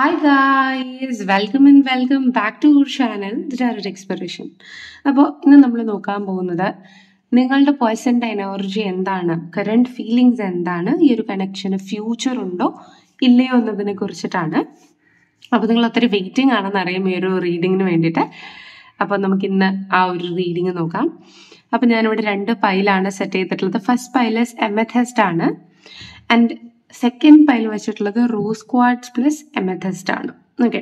Hi guys welcome and welcome back to your channel the expiration അപ്പോൾ ഇന്ന് നമ്മൾ നോക്കാൻ പോകുന്നത് നിങ്ങളുടെ പേഴ്സന്റെ എനർജി എന്താണ്? കറണ്ട് ഫീലിങ്സ് എന്താണ്? ഈ ഒരു കണക്ഷന് ഫ്യൂച്ചർ ഉണ്ടോ? ഇല്ലയോ എന്നതിനെ കുറിച്ചിട്ടാണ്. അപ്പോൾ നിങ്ങൾ ഒത്തിരി വെയിറ്റിംഗ് ആണെന്ന് അറിയാം ഈ ഒരു റീഡിങ്ങിന് വേണ്ടിയിട്ട്. അപ്പോൾ നമുക്ക് ഇന്ന് ആ ഒരു റീഡിങ് നോക്കാം. അപ്പോൾ ഞാനിവിടെ രണ്ട് പൈലാണ് സെറ്റ് ചെയ്തിട്ടുള്ളത്. ഫസ്റ്റ് പൈലസ് എമethest ആണ്. ആൻഡ് സെക്കൻഡ് പൈൽ വെച്ചിട്ടുള്ളത് റൂസ് ക്വാഡ്സ് പ്ലസ് എമഥസ്റ്റ് ആണ്. ഓക്കെ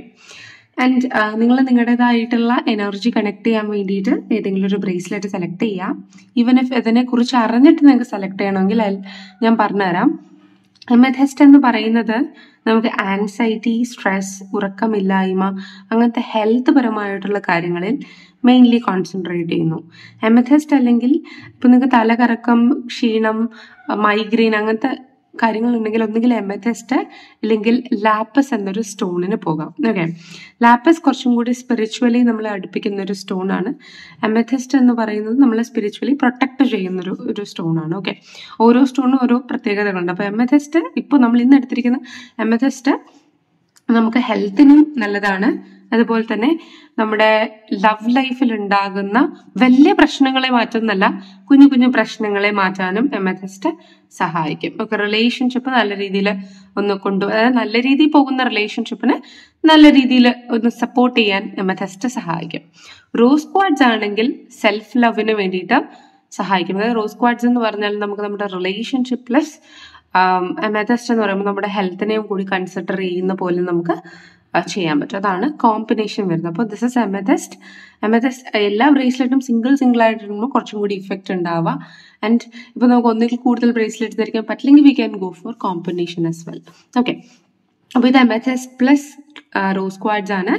ആൻഡ് നിങ്ങൾ നിങ്ങളുടേതായിട്ടുള്ള എനർജി കണക്ട് ചെയ്യാൻ വേണ്ടിയിട്ട് ഏതെങ്കിലും ഒരു ബ്രേസ്ലെറ്റ് സെലക്ട് ചെയ്യാം. ഈവൻ ഇഫ് ഇതിനെ കുറിച്ച് അറിഞ്ഞിട്ട് നിങ്ങൾക്ക് സെലക്ട് ചെയ്യണമെങ്കിൽ ഞാൻ പറഞ്ഞുതരാം. എമഥെസ്റ്റ് എന്ന് പറയുന്നത് നമുക്ക് ആൻസൈറ്റി സ്ട്രെസ് ഉറക്കമില്ലായ്മ അങ്ങനത്തെ ഹെൽത്ത് പരമായിട്ടുള്ള കാര്യങ്ങളിൽ മെയിൻലി കോൺസെൻട്രേറ്റ് ചെയ്യുന്നു. എമഥെസ്റ്റ് അല്ലെങ്കിൽ ഇപ്പം നിങ്ങൾക്ക് തലകറക്കം ക്ഷീണം മൈഗ്രെയിൻ അങ്ങനത്തെ കാര്യങ്ങളുണ്ടെങ്കിൽ ഒന്നുകിൽ എമethest അല്ലെങ്കിൽ ലാപ്പസ് എന്നൊരു സ്റ്റോണിന് പോകാം. ഓക്കെ ലാപ്പസ് കുറച്ചും കൂടി സ്പിരിച്വലി നമ്മളെ അടുപ്പിക്കുന്ന ഒരു സ്റ്റോൺ ആണ്. എമethest എന്ന് പറയുന്നത് നമ്മളെ സ്പിരിച്വലി പ്രൊട്ടക്ട് ചെയ്യുന്ന ഒരു ഒരു സ്റ്റോൺ ആണ്. ഓക്കെ ഓരോ സ്റ്റോണും ഓരോ പ്രത്യേകതകളുണ്ട്. അപ്പോൾ എമethest ഇപ്പോൾ നമ്മൾ ഇന്ന് എടുത്തിരിക്കുന്ന എമethest നമുക്ക് ഹെൽത്തിനും നല്ലതാണ്. അതുപോലെ തന്നെ നമ്മുടെ ലവ് ലൈഫിൽ ഉണ്ടാകുന്ന വലിയ പ്രശ്നങ്ങളെ മാറ്റുന്നല്ല കുഞ്ഞു കുഞ്ഞു പ്രശ്നങ്ങളെ മാറ്റാനും എമതെസ്റ്റ് സഹായിക്കും. ഒക്കെ റിലേഷൻഷിപ്പ് നല്ല രീതിയിൽ ഒന്ന് കൊണ്ടു അതായത് നല്ല രീതിയിൽ പോകുന്ന റിലേഷൻഷിപ്പിന് നല്ല രീതിയിൽ ഒന്ന് സപ്പോർട്ട് ചെയ്യാൻ എമതെസ്റ്റ് സഹായിക്കും. റോസ് ക്വാഡ്സ് ആണെങ്കിൽ സെൽഫ് ലവിന് വേണ്ടിയിട്ട് സഹായിക്കും. അതായത് റോസ് ക്വാഡ്സ് എന്ന് പറഞ്ഞാൽ നമുക്ക് നമ്മുടെ റിലേഷൻഷിപ്പ് പ്ലസ് എമതെസ്റ്റ് എന്ന് പറയുമ്പോൾ നമ്മുടെ ഹെൽത്തിനെയും കൂടി കൺസിഡർ ചെയ്യുന്ന പോലെ നമുക്ക് ചെയ്യാൻ പറ്റും. അതാണ് കോമ്പിനേഷൻ വരുന്നത്. അപ്പോൾ ദിസ് ഇസ് എമതെസ്റ്റ് എമതെസ്റ്റ് എല്ലാ ബ്രേസ്ലെറ്റും സിംഗിൾ സിംഗിൾ ആയിട്ട് ഇടുമ്പോൾ കുറച്ചും കൂടി ഇഫക്റ്റ് ഉണ്ടാവുക. ആൻഡ് ഇപ്പോൾ നമുക്ക് ഒന്നിൽ കൂടുതൽ ബ്രേസ്ലെറ്റ് ധരിക്കാൻ പറ്റില്ലെങ്കിൽ we can go for combination as well okay അപ്പോൾ ഇത് എമതെസ്റ്റ് പ്ലസ് റോസ് ക്വാഡ്സ് ആണ്.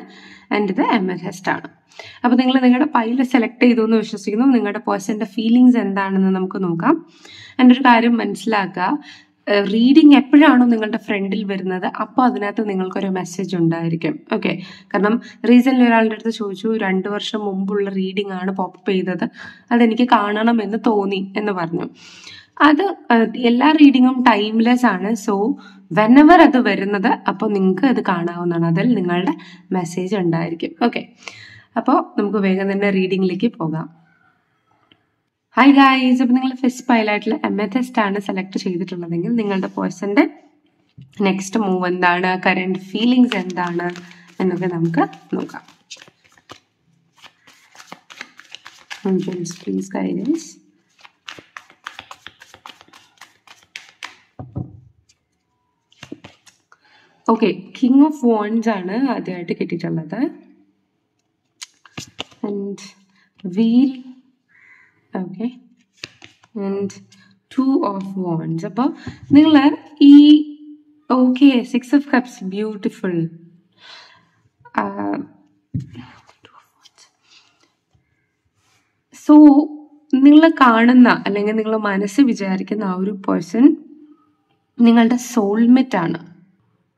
ആൻഡ് ഇത് എമതെസ്റ്റ് ആണ്. അപ്പോൾ നിങ്ങൾ നിങ്ങളുടെ പൈൽ സെലക്ട് ചെയ്തു എന്ന് വിശ്വസിക്കുന്നു. നിങ്ങളുടെ പേഴ്സന്റെ ഫീലിങ്സ് എന്താണെന്ന് നമുക്ക് നോക്കാം. എന്റെ ഒരു കാര്യം മനസ്സിലാക്കുക. റീഡിങ് എപ്പോഴാണോ നിങ്ങളുടെ ഫ്രണ്ടിൽ വരുന്നത് അപ്പോൾ അതിനകത്ത് നിങ്ങൾക്കൊരു മെസ്സേജ് ഉണ്ടായിരിക്കും. ഓക്കെ കാരണം റീസെന്റ് ഒരാളുടെ അടുത്ത് ചോദിച്ചു രണ്ട് വർഷം മുമ്പുള്ള റീഡിംഗ് ആണ് പോപ്പ് ചെയ്തത്. അതെനിക്ക് കാണണം എന്ന് തോന്നി എന്ന് പറഞ്ഞു. അത് എല്ലാ റീഡിങ്ങും ടൈംലെസ് ആണ്. സോ വെനവർ അത് വരുന്നത് അപ്പോൾ നിങ്ങൾക്ക് അത് കാണാവുന്നതാണ്. അതിൽ നിങ്ങളുടെ മെസ്സേജ് ഉണ്ടായിരിക്കും. ഓക്കെ അപ്പോൾ നമുക്ക് വേഗം തന്നെ റീഡിങ്ങിലേക്ക് പോകാം. ഹായ് ഗായ്സ് അപ്പം നിങ്ങൾ ഫസ്റ്റ് പൈലായിട്ടുള്ള എമethest ആണ് സെലക്ട് ചെയ്തിട്ടുള്ളതെങ്കിൽ നിങ്ങളുടെ പേഴ്സന്റെ നെക്സ്റ്റ് മൂവ് എന്താണ് കറണ്ട് ഫീലിങ്സ് എന്താണ് എന്നൊക്കെ നമുക്ക് നോക്കാം please guidance. Okay king of wands ആണ് ആദ്യമായിട്ട് കിട്ടിയിട്ടുള്ളത് and wheel okay and two of wands അപ്പോൾ നിങ്ങൾ ഈ okay six of cups beautiful so നിങ്ങൾ കാണുന്ന അല്ലെങ്കിൽ നിങ്ങൾ മനസ്സ് വിചാരിക്കുന്ന ആ ഒരു പേഴ്സൺ നിങ്ങളുടെ സോൾമേറ്റ് ആണ്.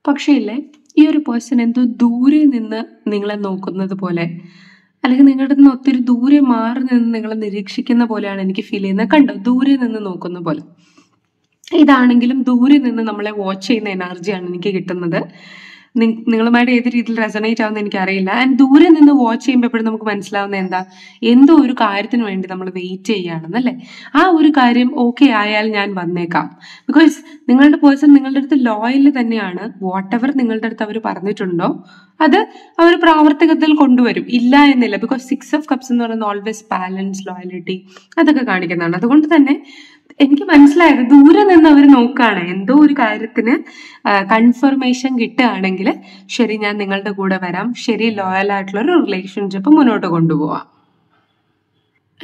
പക്ഷേ ഇല്ലേ ഈ ഒരു പേഴ്സൺ എന്തോ ദൂരെ നിന്ന് നിങ്ങളെ നോക്കുന്നത് പോലെ. അല്ലെങ്കിൽ നിങ്ങളുടെ നിന്ന് ഒത്തിരി ദൂരെ മാറി നിന്ന് നിങ്ങളെ നിരീക്ഷിക്കുന്ന പോലെയാണ് എനിക്ക് ഫീൽ ചെയ്യുന്നത്. കണ്ടോ? ദൂരെ നിന്ന് നോക്കുന്ന പോലെ. ഇതാണെങ്കിലും ദൂരെ നിന്ന് നമ്മളെ വാച്ച് ചെയ്യുന്ന എനർജിയാണ് എനിക്ക് കിട്ടുന്നത്. നിങ്ങളുമായിട്ട് ഏത് രീതിയിൽ റെസണേറ്റ് ആവുന്ന എനിക്കറിയില്ല. ആൻഡ് ദൂരെ നിന്ന് വാച്ച് ചെയ്യുമ്പോൾ എപ്പോഴും നമുക്ക് മനസ്സിലാവുന്ന എന്താ? എന്തോ ഒരു കാര്യത്തിന് വേണ്ടി നമ്മൾ വെയിറ്റ് ചെയ്യുകയാണെന്നല്ലേ ആ ഒരു കാര്യം ഓക്കെ ആയാൽ ഞാൻ വന്നേക്കാം. ബിക്കോസ് നിങ്ങളുടെ പേഴ്സൺ നിങ്ങളുടെ അടുത്ത് ലോയൽ തന്നെയാണ്. വാട്ട് എവർ നിങ്ങളുടെ അടുത്ത് അവർ പറഞ്ഞിട്ടുണ്ടോ അത് അവർ പ്രാവർത്തികത്തിൽ കൊണ്ടുവരും. ഇല്ല എന്നില്ല. ബിക്കോസ് സിക്സ് ഓഫ് കപ്സ് എന്ന് പറയുന്നത് ഓൾവേസ് ബാലൻസ് ലോയലിറ്റി അതൊക്കെ കാണിക്കുന്നതാണ്. അതുകൊണ്ട് തന്നെ എനിക്ക് മനസ്സിലായത് ദൂരെ നിന്ന് അവർ നോക്കുകയാണ് എന്തോ ഒരു കാര്യത്തിന് കൺഫർമേഷൻ കിട്ടുകയാണെങ്കിൽ ശരി ഞാൻ നിങ്ങളുടെ കൂടെ വരാം. ശരി ലോയൽ ആയിട്ടുള്ള ഒരു റിലേഷൻഷിപ്പ് മുന്നോട്ട് കൊണ്ടുപോവാം.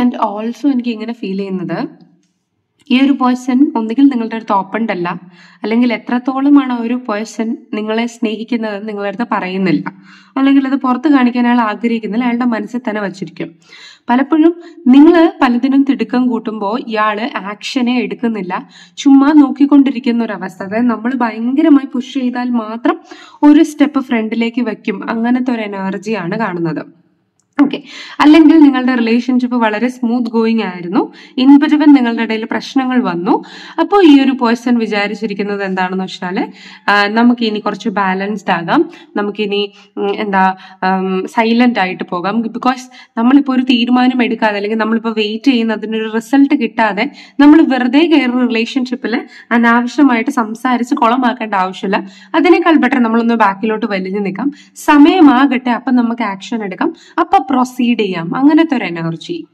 ആൻഡ് ഓൾസോ എനിക്ക് ഇങ്ങനെ ഫീൽ ചെയ്യുന്നത് ഈ ഒരു പേഴ്സൺ ഒന്നുകിൽ നിങ്ങളുടെ അടുത്ത് ഓപ്പൺ അല്ല അല്ലെങ്കിൽ എത്രത്തോളമാണ് ഒരു പേഴ്സൺ നിങ്ങളെ സ്നേഹിക്കുന്നത് നിങ്ങളുടെ അടുത്ത് പറയുന്നില്ല. അല്ലെങ്കിൽ അത് പുറത്ത് കാണിക്കാൻ അയാൾ ആഗ്രഹിക്കുന്നില്ല അയാളുടെ മനസ്സിൽ തന്നെ വച്ചിരിക്കും. പലപ്പോഴും നിങ്ങൾ പലതിനും തിടുക്കം കൂട്ടുമ്പോൾ ഇയാൾ ആക്ഷനെ എടുക്കുന്നില്ല. ചുമ്മാ നോക്കിക്കൊണ്ടിരിക്കുന്ന ഒരു അവസ്ഥ അതായത് നമ്മൾ ഭയങ്കരമായി പുഷ് ചെയ്താൽ മാത്രം ഒരു സ്റ്റെപ്പ് ഫ്രണ്ടിലേക്ക് വെക്കും അങ്ങനത്തെ ഒരു എനർജിയാണ് കാണുന്നത്. ഓക്കെ അല്ലെങ്കിൽ നിങ്ങളുടെ റിലേഷൻഷിപ്പ് വളരെ സ്മൂത്ത് ഗോയിങ് ആയിരുന്നു. ഇൻ ബിറ്റ്വീൻ നിങ്ങളുടെ ഇടയിൽ പ്രശ്നങ്ങൾ വന്നു. അപ്പോൾ ഈ ഒരു പേഴ്സൺ വിചാരിച്ചിരിക്കുന്നത് എന്താണെന്ന് വെച്ചാൽ നമുക്കിനി കുറച്ച് ബാലൻസ്ഡ് ആകാം. നമുക്കിനി എന്താ സൈലന്റ് ആയിട്ട് പോകാം. ബിക്കോസ് നമ്മളിപ്പോൾ ഒരു തീരുമാനം എടുക്കാതെ അല്ലെങ്കിൽ നമ്മളിപ്പോൾ വെയിറ്റ് ചെയ്യുന്ന അതിനൊരു റിസൾട്ട് കിട്ടാതെ നമ്മൾ വെറുതെ കയറുന്ന റിലേഷൻഷിപ്പിൽ അനാവശ്യമായിട്ട് സംസാരിച്ച് കുളമാക്കേണ്ട ആവശ്യമില്ല. അതിനേക്കാൾ ബെറ്റർ നമ്മളൊന്ന് ബാക്കിലോട്ട് വലിഞ്ഞു നിൽക്കാം. സമയമാകട്ടെ അപ്പം നമുക്ക് ആക്ഷൻ എടുക്കാം. അപ്പം പ്രൊസീഡ് ചെയ്യാം. അങ്ങനത്തെ ഒരു എനർജി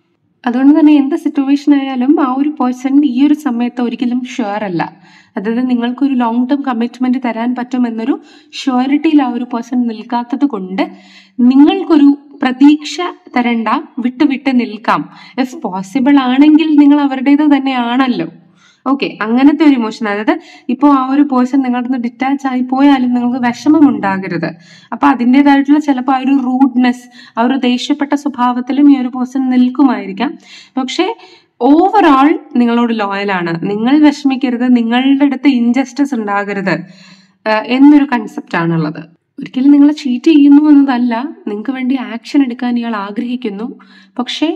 അതുകൊണ്ട് തന്നെ എന്ത് സിറ്റുവേഷൻ ആയാലും ആ ഒരു പേഴ്സൺ ഈ ഒരു സമയത്ത് ഒരിക്കലും ഷുവർ അല്ല. അതായത് നിങ്ങൾക്കൊരു ലോങ് ടേം കമ്മിറ്റ്മെന്റ് തരാൻ പറ്റുമെന്നൊരു ഷുവറിറ്റിയിൽ ആ ഒരു പേഴ്സൺ നിൽക്കാത്തത് കൊണ്ട് നിങ്ങൾക്കൊരു പ്രതീക്ഷ തരണ്ട വിട്ട് വിട്ട് നിൽക്കാം. ഇഫ് പോസിബിൾ ആണെങ്കിൽ നിങ്ങൾ അവരുടേത് തന്നെയാണല്ലോ. ഓക്കെ അങ്ങനത്തെ ഒരു ഇമോഷൻ അതായത് ഇപ്പോൾ ആ ഒരു പേഴ്സൺ നിങ്ങളുടെ നിന്ന് ഡിറ്റാച്ച് ആയി പോയാലും നിങ്ങൾക്ക് വിഷമം ഉണ്ടാകരുത്. അപ്പൊ അതിന്റെതായിട്ടുള്ള ചിലപ്പോൾ ആ ഒരു റൂഡ്നെസ് ആ ഒരു ദേഷ്യപ്പെട്ട സ്വഭാവത്തിലും ഈ ഒരു പേഴ്സൺ നിൽക്കുമായിരിക്കാം. പക്ഷേ ഓവറോൾ നിങ്ങളോട് ലോയലാണ് നിങ്ങൾ വിഷമിക്കരുത് നിങ്ങളുടെ അടുത്ത് ഇൻജസ്റ്റിസ് ഉണ്ടാകരുത് എന്നൊരു കൺസെപ്റ്റ് ആണുള്ളത് ഒരിക്കലും നിങ്ങളെ ചീറ്റ് ചെയ്യുന്നു എന്നതല്ല. നിങ്ങൾക്ക് വേണ്ടി ആക്ഷൻ എടുക്കാൻ ഇയാൾ ആഗ്രഹിക്കുന്നു. പക്ഷേ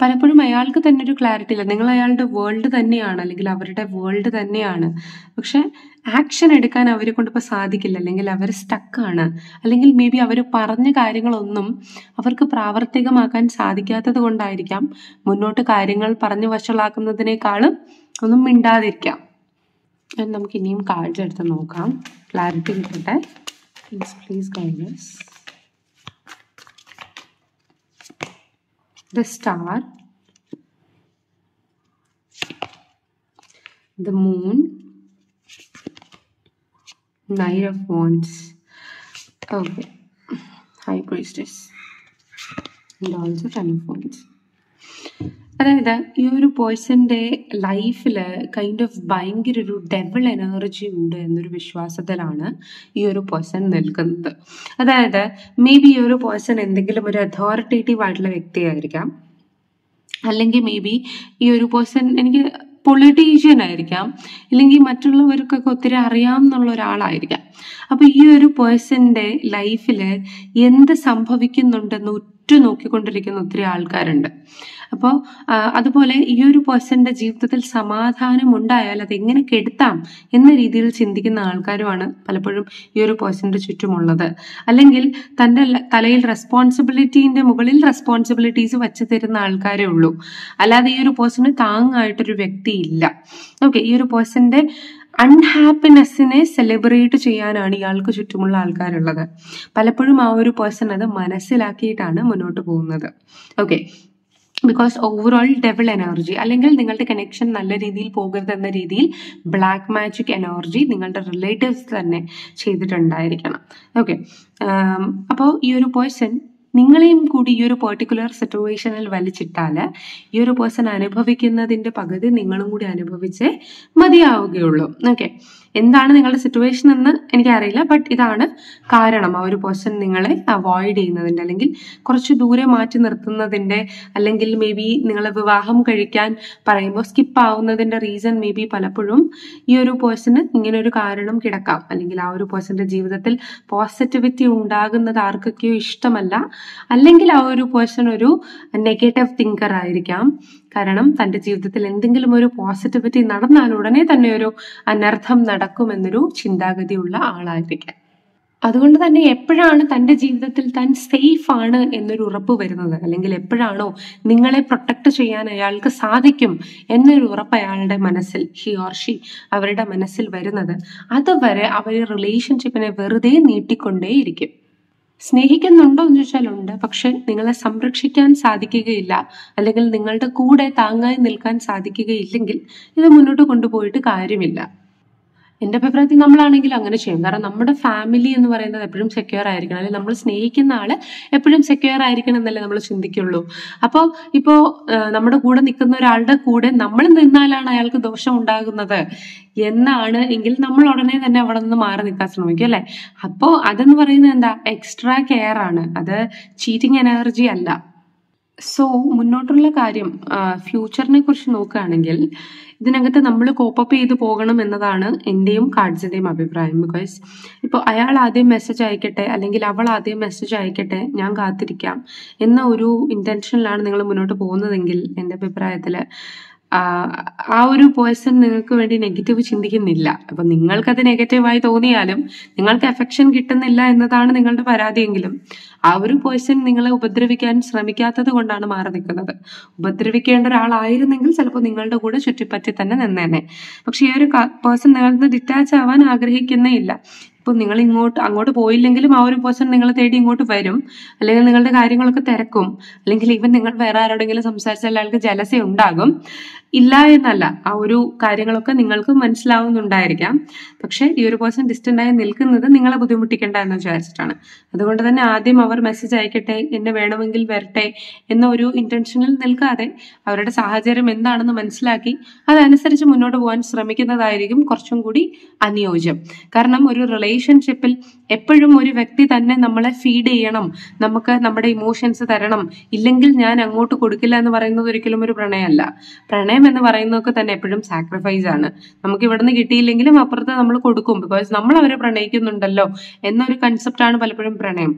പലപ്പോഴും അയാൾക്ക് തന്നെ ഒരു ക്ലാരിറ്റി ഇല്ല. നിങ്ങൾ അയാളുടെ വേൾഡ് തന്നെയാണ് അല്ലെങ്കിൽ അവരുടെ വേൾഡ് തന്നെയാണ്. പക്ഷെ ആക്ഷൻ എടുക്കാൻ അവരെ കൊണ്ടിപ്പോൾ സാധിക്കില്ല. അല്ലെങ്കിൽ അവർ സ്റ്റക്കാണ് അല്ലെങ്കിൽ മേ ബി അവർ പറഞ്ഞ കാര്യങ്ങളൊന്നും അവർക്ക് പ്രാവർത്തികമാക്കാൻ സാധിക്കാത്തത് കൊണ്ടായിരിക്കാം മുന്നോട്ട് കാര്യങ്ങൾ പറഞ്ഞു വഷളാക്കുന്നതിനേക്കാളും ഒന്നും മിണ്ടാതിരിക്കാം. നമുക്ക് ഇനിയും കാർഡ്സ് എടുത്ത് നോക്കാം. ക്ലാരിറ്റി കിട്ടട്ടെ. Please please guides the star, the moon, Knight of Wands, okay, High Priestess, and also Ten of Wands. അതായത് ഈ ഒരു പേഴ്സന്റെ ലൈഫിൽ കൈൻഡ് ഓഫ് ഭയങ്കര ഒരു ഡെവൽ എനർജി ഉണ്ട് എന്നൊരു വിശ്വാസത്തിലാണ് ഈ ഒരു പേഴ്സൺ നിൽക്കുന്നത്. അതായത് മേ ബി ഈ ഒരു പേഴ്സൺ എന്തെങ്കിലും ഒരു അതോറിറ്റേറ്റീവ് ആയിട്ടുള്ള വ്യക്തിയായിരിക്കാം. അല്ലെങ്കിൽ മേ ബി ഈ ഒരു പേഴ്സൺ എനിക്ക് പൊളിറ്റീഷ്യൻ ആയിരിക്കാം. ഇല്ലെങ്കിൽ മറ്റുള്ളവർക്കൊക്കെ ഒത്തിരി അറിയാം എന്നുള്ള ഒരാളായിരിക്കാം. അപ്പൊ ഈ ഒരു പേഴ്സന്റെ ലൈഫിൽ എന്ത് സംഭവിക്കുന്നുണ്ടെന്ന് ഉറ്റു നോക്കിക്കൊണ്ടിരിക്കുന്ന ഒത്തിരി ആൾക്കാരുണ്ട്. അപ്പോൾ അതുപോലെ ഈ ഒരു പേഴ്സന്റെ ജീവിതത്തിൽ സമാധാനം ഉണ്ടായാൽ അത് എങ്ങനെ കെടുത്താം എന്ന രീതിയിൽ ചിന്തിക്കുന്ന ആൾക്കാരുമാണ് പലപ്പോഴും ഈ ഒരു പേഴ്സന്റെ ചുറ്റുമുള്ളത്. അല്ലെങ്കിൽ തന്റെ തലയിൽ റെസ്പോൺസിബിലിറ്റിന്റെ മുകളിൽ റെസ്പോൺസിബിലിറ്റീസ് വെച്ച് തരുന്ന ആൾക്കാരേ ഉള്ളൂ. അല്ലാതെ ഈ ഒരു പേഴ്സണ് താങ്ങായിട്ടൊരു വ്യക്തി ഇല്ല ഓക്കെ ഈ ഒരു പേഴ്സന്റെ അൺഹാപ്പിനെസ്സിനെ സെലിബ്രേറ്റ് ചെയ്യാനാണ് ഇയാൾക്ക് ചുറ്റുമുള്ള ആൾക്കാരുള്ളത്. പലപ്പോഴും ആ ഒരു പേഴ്സൺ അത് മനസ്സിലാക്കിയിട്ടാണ് മുന്നോട്ട് പോകുന്നത്. Okay because overall devil energy അല്ലെങ്കിൽ നിങ്ങളുടെ കണക്ഷൻ നല്ല രീതിയിൽ പോകരുത് എന്ന രീതിയിൽ ബ്ലാക്ക് മാജിക് എനർജി നിങ്ങളുടെ റിലേറ്റീവ്സ് തന്നെ ചെയ്തിട്ടുണ്ടായിരിക്കണം. ഓക്കെ അപ്പോൾ ഈ ഒരു പേഴ്സൺ നിങ്ങളെയും കൂടി ഈ ഒരു പെർട്ടിക്കുലർ സിറ്റുവേഷനിൽ വലിച്ചിട്ടാൽ ഈ ഒരു പേഴ്സൺ അനുഭവിക്കുന്നതിന്റെ പകുതി നിങ്ങളും കൂടി അനുഭവിച്ചേ മതിയാവുകയുള്ളൂ. ഓക്കെ എന്താണ് നിങ്ങളുടെ സിറ്റുവേഷൻ എന്ന് എനിക്കറിയില്ല. ബട്ട് ഇതാണ് കാരണം. ആ ഒരു പേഴ്സൺ നിങ്ങളെ അവോയ്ഡ് ചെയ്യുന്നതിന്റെ അല്ലെങ്കിൽ കുറച്ച് ദൂരെ മാറ്റി നിർത്തുന്നതിന്റെ അല്ലെങ്കിൽ മേ ബി നിങ്ങളെ വിവാഹം കഴിക്കാൻ പറയുമ്പോൾ സ്കിപ്പ് ആവുന്നതിന്റെ റീസൺ മേ ബി പലപ്പോഴും ഈ ഒരു പേഴ്സണ് ഇങ്ങനെ ഒരു കാരണം കിടക്കാം. അല്ലെങ്കിൽ ആ ഒരു പേഴ്സന്റെ ജീവിതത്തിൽ പോസിറ്റിവിറ്റി ഉണ്ടാകുന്നത് ആർക്കൊക്കെയോ ഇഷ്ടമല്ല. അല്ലെങ്കിൽ ആ ഒരു പേഴ്സൺ ഒരു നെഗറ്റീവ് തിങ്കർ ആയിരിക്കാം. കാരണം തന്റെ ജീവിതത്തിൽ എന്തെങ്കിലും ഒരു പോസിറ്റിവിറ്റി നടന്നാൽ ഉടനെ തന്നെ ഒരു അനർത്ഥം നടക്കുമെന്നൊരു ചിന്താഗതിയുള്ള ആളായിരിക്കാം. അതുകൊണ്ട് തന്നെ എപ്പോഴാണ് തന്റെ ജീവിതത്തിൽ താൻ സേഫ് ആണ് എന്നൊരു ഉറപ്പ് വരുന്നത്? അല്ലെങ്കിൽ എപ്പോഴാണോ നിങ്ങളെ പ്രൊട്ടക്ട് ചെയ്യാൻ അയാൾക്ക് സാധിക്കും എന്നൊരു ഉറപ്പ് അയാളുടെ മനസ്സിൽ ഹി ഓർ ഷി അവരുടെ മനസ്സിൽ വരുന്നത്. അതുവരെ അവർ റിലേഷൻഷിപ്പിനെ വെറുതെ നീട്ടിക്കൊണ്ടേയിരിക്കും. സ്നേഹിക്കുന്നുണ്ടോ എന്ന് ചോദിച്ചാൽ ഉണ്ട്. പക്ഷെ നിങ്ങളെ സംരക്ഷിക്കാൻ സാധിക്കുകയില്ല. അല്ലെങ്കിൽ നിങ്ങളുടെ കൂടെ താങ്ങായി നിൽക്കാൻ സാധിക്കുകയില്ലെങ്കിൽ ഇത് മുന്നോട്ട് കൊണ്ടുപോയിട്ട് കാര്യമില്ല. എന്റെ അഭിപ്രായത്തിൽ നമ്മളാണെങ്കിൽ അങ്ങനെ ചെയ്യും. കാരണം നമ്മുടെ ഫാമിലി എന്ന് പറയുന്നത് എപ്പോഴും സെക്യൂർ ആയിരിക്കണം. അല്ലെങ്കിൽ നമ്മൾ സ്നേഹിക്കുന്ന ആൾ എപ്പോഴും സെക്യൂർ ആയിരിക്കണം എന്നല്ലേ നമ്മൾ ചിന്തിക്കുള്ളൂ. അപ്പോൾ ഇപ്പോ നമ്മുടെ കൂടെ നിൽക്കുന്ന ഒരാളുടെ കൂടെ നമ്മൾ നിന്നാലാണ് അയാൾക്ക് ദോഷം ഉണ്ടാകുന്നത് എന്നാണ് എങ്കിൽ നമ്മൾ ഉടനെ തന്നെ അവിടെ നിന്ന് മാറി നിൽക്കാൻ ശ്രമിക്കും അല്ലെ? അപ്പോ അതെന്ന് പറയുന്നത് എന്താ? എക്സ്ട്രാ കെയർ ആണ്. അത് ചീറ്റിംഗ് എനർജി അല്ല. സോ മുന്നോട്ടുള്ള കാര്യം ഫ്യൂച്ചറിനെ കുറിച്ച് നോക്കുകയാണെങ്കിൽ ഇതിനകത്ത് നമ്മൾ കോപ്പപ്പ് ചെയ്ത് പോകണം എന്നതാണ് എന്റെയും കാർഡ്സിന്റെയും അഭിപ്രായം ബിക്കോസ് ഇപ്പോൾ അയാൾ ആദ്യം മെസ്സേജ് അയക്കട്ടെ അല്ലെങ്കിൽ അവൾ ആദ്യം മെസ്സേജ് അയക്കട്ടെ ഞാൻ കാത്തിരിക്കാം എന്ന ഒരു ഇന്റൻഷനിലാണ് നിങ്ങൾ മുന്നോട്ട് പോകുന്നതെങ്കിൽ എന്റെ അഭിപ്രായത്തിൽ ആ ഒരു പേഴ്സൺ നിങ്ങൾക്ക് വേണ്ടി നെഗറ്റീവ് ചിന്തിക്കുന്നില്ല. അപ്പൊ നിങ്ങൾക്കത് നെഗറ്റീവായി തോന്നിയാലും നിങ്ങൾക്ക് എഫക്ഷൻ കിട്ടുന്നില്ല എന്നതാണ് നിങ്ങളുടെ പരാതിയെങ്കിലും ആ ഒരു പേഴ്സൺ നിങ്ങളെ ഉപദ്രവിക്കാൻ ശ്രമിക്കാത്തത് കൊണ്ടാണ് മാറി നിൽക്കുന്നത്. ഉപദ്രവിക്കേണ്ട ഒരാളായിരുന്നെങ്കിൽ ചിലപ്പോൾ നിങ്ങളുടെ കൂടെ ചുറ്റിപ്പറ്റി തന്നെ നിന്നേനെ. പക്ഷെ ഈ ഒരു പേഴ്സൺ നിങ്ങളിൽ ഡിറ്റാച്ച് ആവാൻ ആഗ്രഹിക്കുന്നേ ഇല്ല. ഇപ്പൊ നിങ്ങൾ ഇങ്ങോട്ട് അങ്ങോട്ട് പോയില്ലെങ്കിലും ആ ഒരു പേഴ്സൺ നിങ്ങളെ തേടി ഇങ്ങോട്ട് വരും. അല്ലെങ്കിൽ നിങ്ങളുടെ കാര്യങ്ങളൊക്കെ തിരക്കും. അല്ലെങ്കിൽ ഇവൻ നിങ്ങൾ വേറെ ആരോടെങ്കിലും സംസാരിച്ചാൽ അയാൾക്ക് ജലസ ഉണ്ടാകും. ഇല്ല എന്നല്ല. ആ ഒരു കാര്യങ്ങളൊക്കെ നിങ്ങൾക്ക് മനസ്സിലാവുന്നുണ്ടായിരിക്കാം. പക്ഷെ ഈ ഒരു പേഴ്സൺ ഡിസ്റ്റന്റ് ആയി നിൽക്കുന്നത് നിങ്ങളെ ബുദ്ധിമുട്ടിക്കേണ്ട എന്ന് വിചാരിച്ചിട്ടാണ്. അതുകൊണ്ട് തന്നെ ആദ്യം അവർ മെസ്സേജ് അയക്കട്ടെ എന്നെ വേണമെങ്കിൽ വരട്ടെ എന്ന ഒരു ഇന്റൻഷനിൽ നിൽക്കാതെ അവരുടെ സാഹചര്യം എന്താണെന്ന് മനസ്സിലാക്കി അതനുസരിച്ച് മുന്നോട്ട് പോകാൻ ശ്രമിക്കുന്നതായിരിക്കും കുറച്ചും കൂടി അനുയോജ്യം. കാരണം ഒരു റിലേഷൻഷിപ്പിൽ എപ്പോഴും ഒരു വ്യക്തി തന്നെ നമ്മളെ ഫീഡ് ചെയ്യണം. നമുക്ക് നമ്മുടെ ഇമോഷൻസ് തരണം. ഇല്ലെങ്കിൽ ഞാൻ അങ്ങോട്ട് കൊടുക്കില്ല എന്ന് പറയുന്നത് ഒരിക്കലും ഒരു പ്രണയമല്ല. പ്രണയം എന്ന് പറയുന്നതൊക്കെ തന്നെ എപ്പോഴും സാക്രിഫൈസ് ആണ്. നമുക്ക് ഇവിടുന്ന് കിട്ടിയില്ലെങ്കിലും അപ്പുറത്ത് നമ്മൾ കൊടുക്കും. ബിക്കോസ് നമ്മൾ അവരെ പ്രണയിക്കുന്നുണ്ടല്ലോ എന്നൊരു കൺസെപ്റ്റ് ആണ് പലപ്പോഴും പ്രണയം.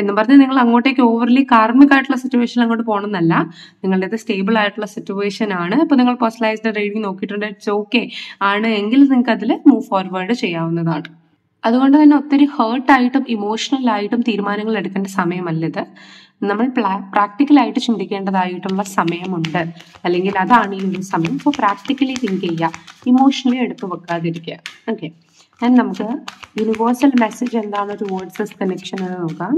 എന്ന് പറഞ്ഞ് നിങ്ങൾ അങ്ങോട്ടേക്ക് ഓവർലി കാർമിക് ആയിട്ടുള്ള സിറ്റുവേഷൻ അങ്ങോട്ട് പോകണമെന്നല്ല നിങ്ങളുടെ സ്റ്റേബിൾ ആയിട്ടുള്ള സിറ്റുവേഷൻ ആണ്. അപ്പൊ നിങ്ങൾ പേഴ്സണലൈസ്ഡ് റീഡിംഗ് നോക്കിയിട്ടുണ്ട്. ഇറ്റ്സ് ഓക്കെ ആണ് എങ്കിൽ നിങ്ങൾക്ക് അതിൽ മൂവ് ഫോർവേഡ് ചെയ്യാവുന്നതാണ്. അതുകൊണ്ട് തന്നെ ഒത്തിരി ഹേർട്ടായിട്ടും ഇമോഷണൽ ആയിട്ടും തീരുമാനങ്ങൾ എടുക്കേണ്ട സമയമല്ല ഇത്. നമ്മൾ പ്രാക്ടിക്കലായിട്ട് ചിന്തിക്കേണ്ടതായിട്ടുള്ള സമയമുണ്ട്. അല്ലെങ്കിൽ അതാണ് ഈ ഒരു സമയം. ഇപ്പോൾ പ്രാക്ടിക്കലി തിങ്ക് ചെയ്യുക. ഇമോഷണലി എടുത്തു വെക്കാതിരിക്കുക. ഓക്കെ ആൻഡ് നമുക്ക് യൂണിവേഴ്സൽ മെസ്സേജ് എന്താണ് ഒരു വേർഡ്സസ് കണക്ഷൻ എന്ന് നോക്കാം.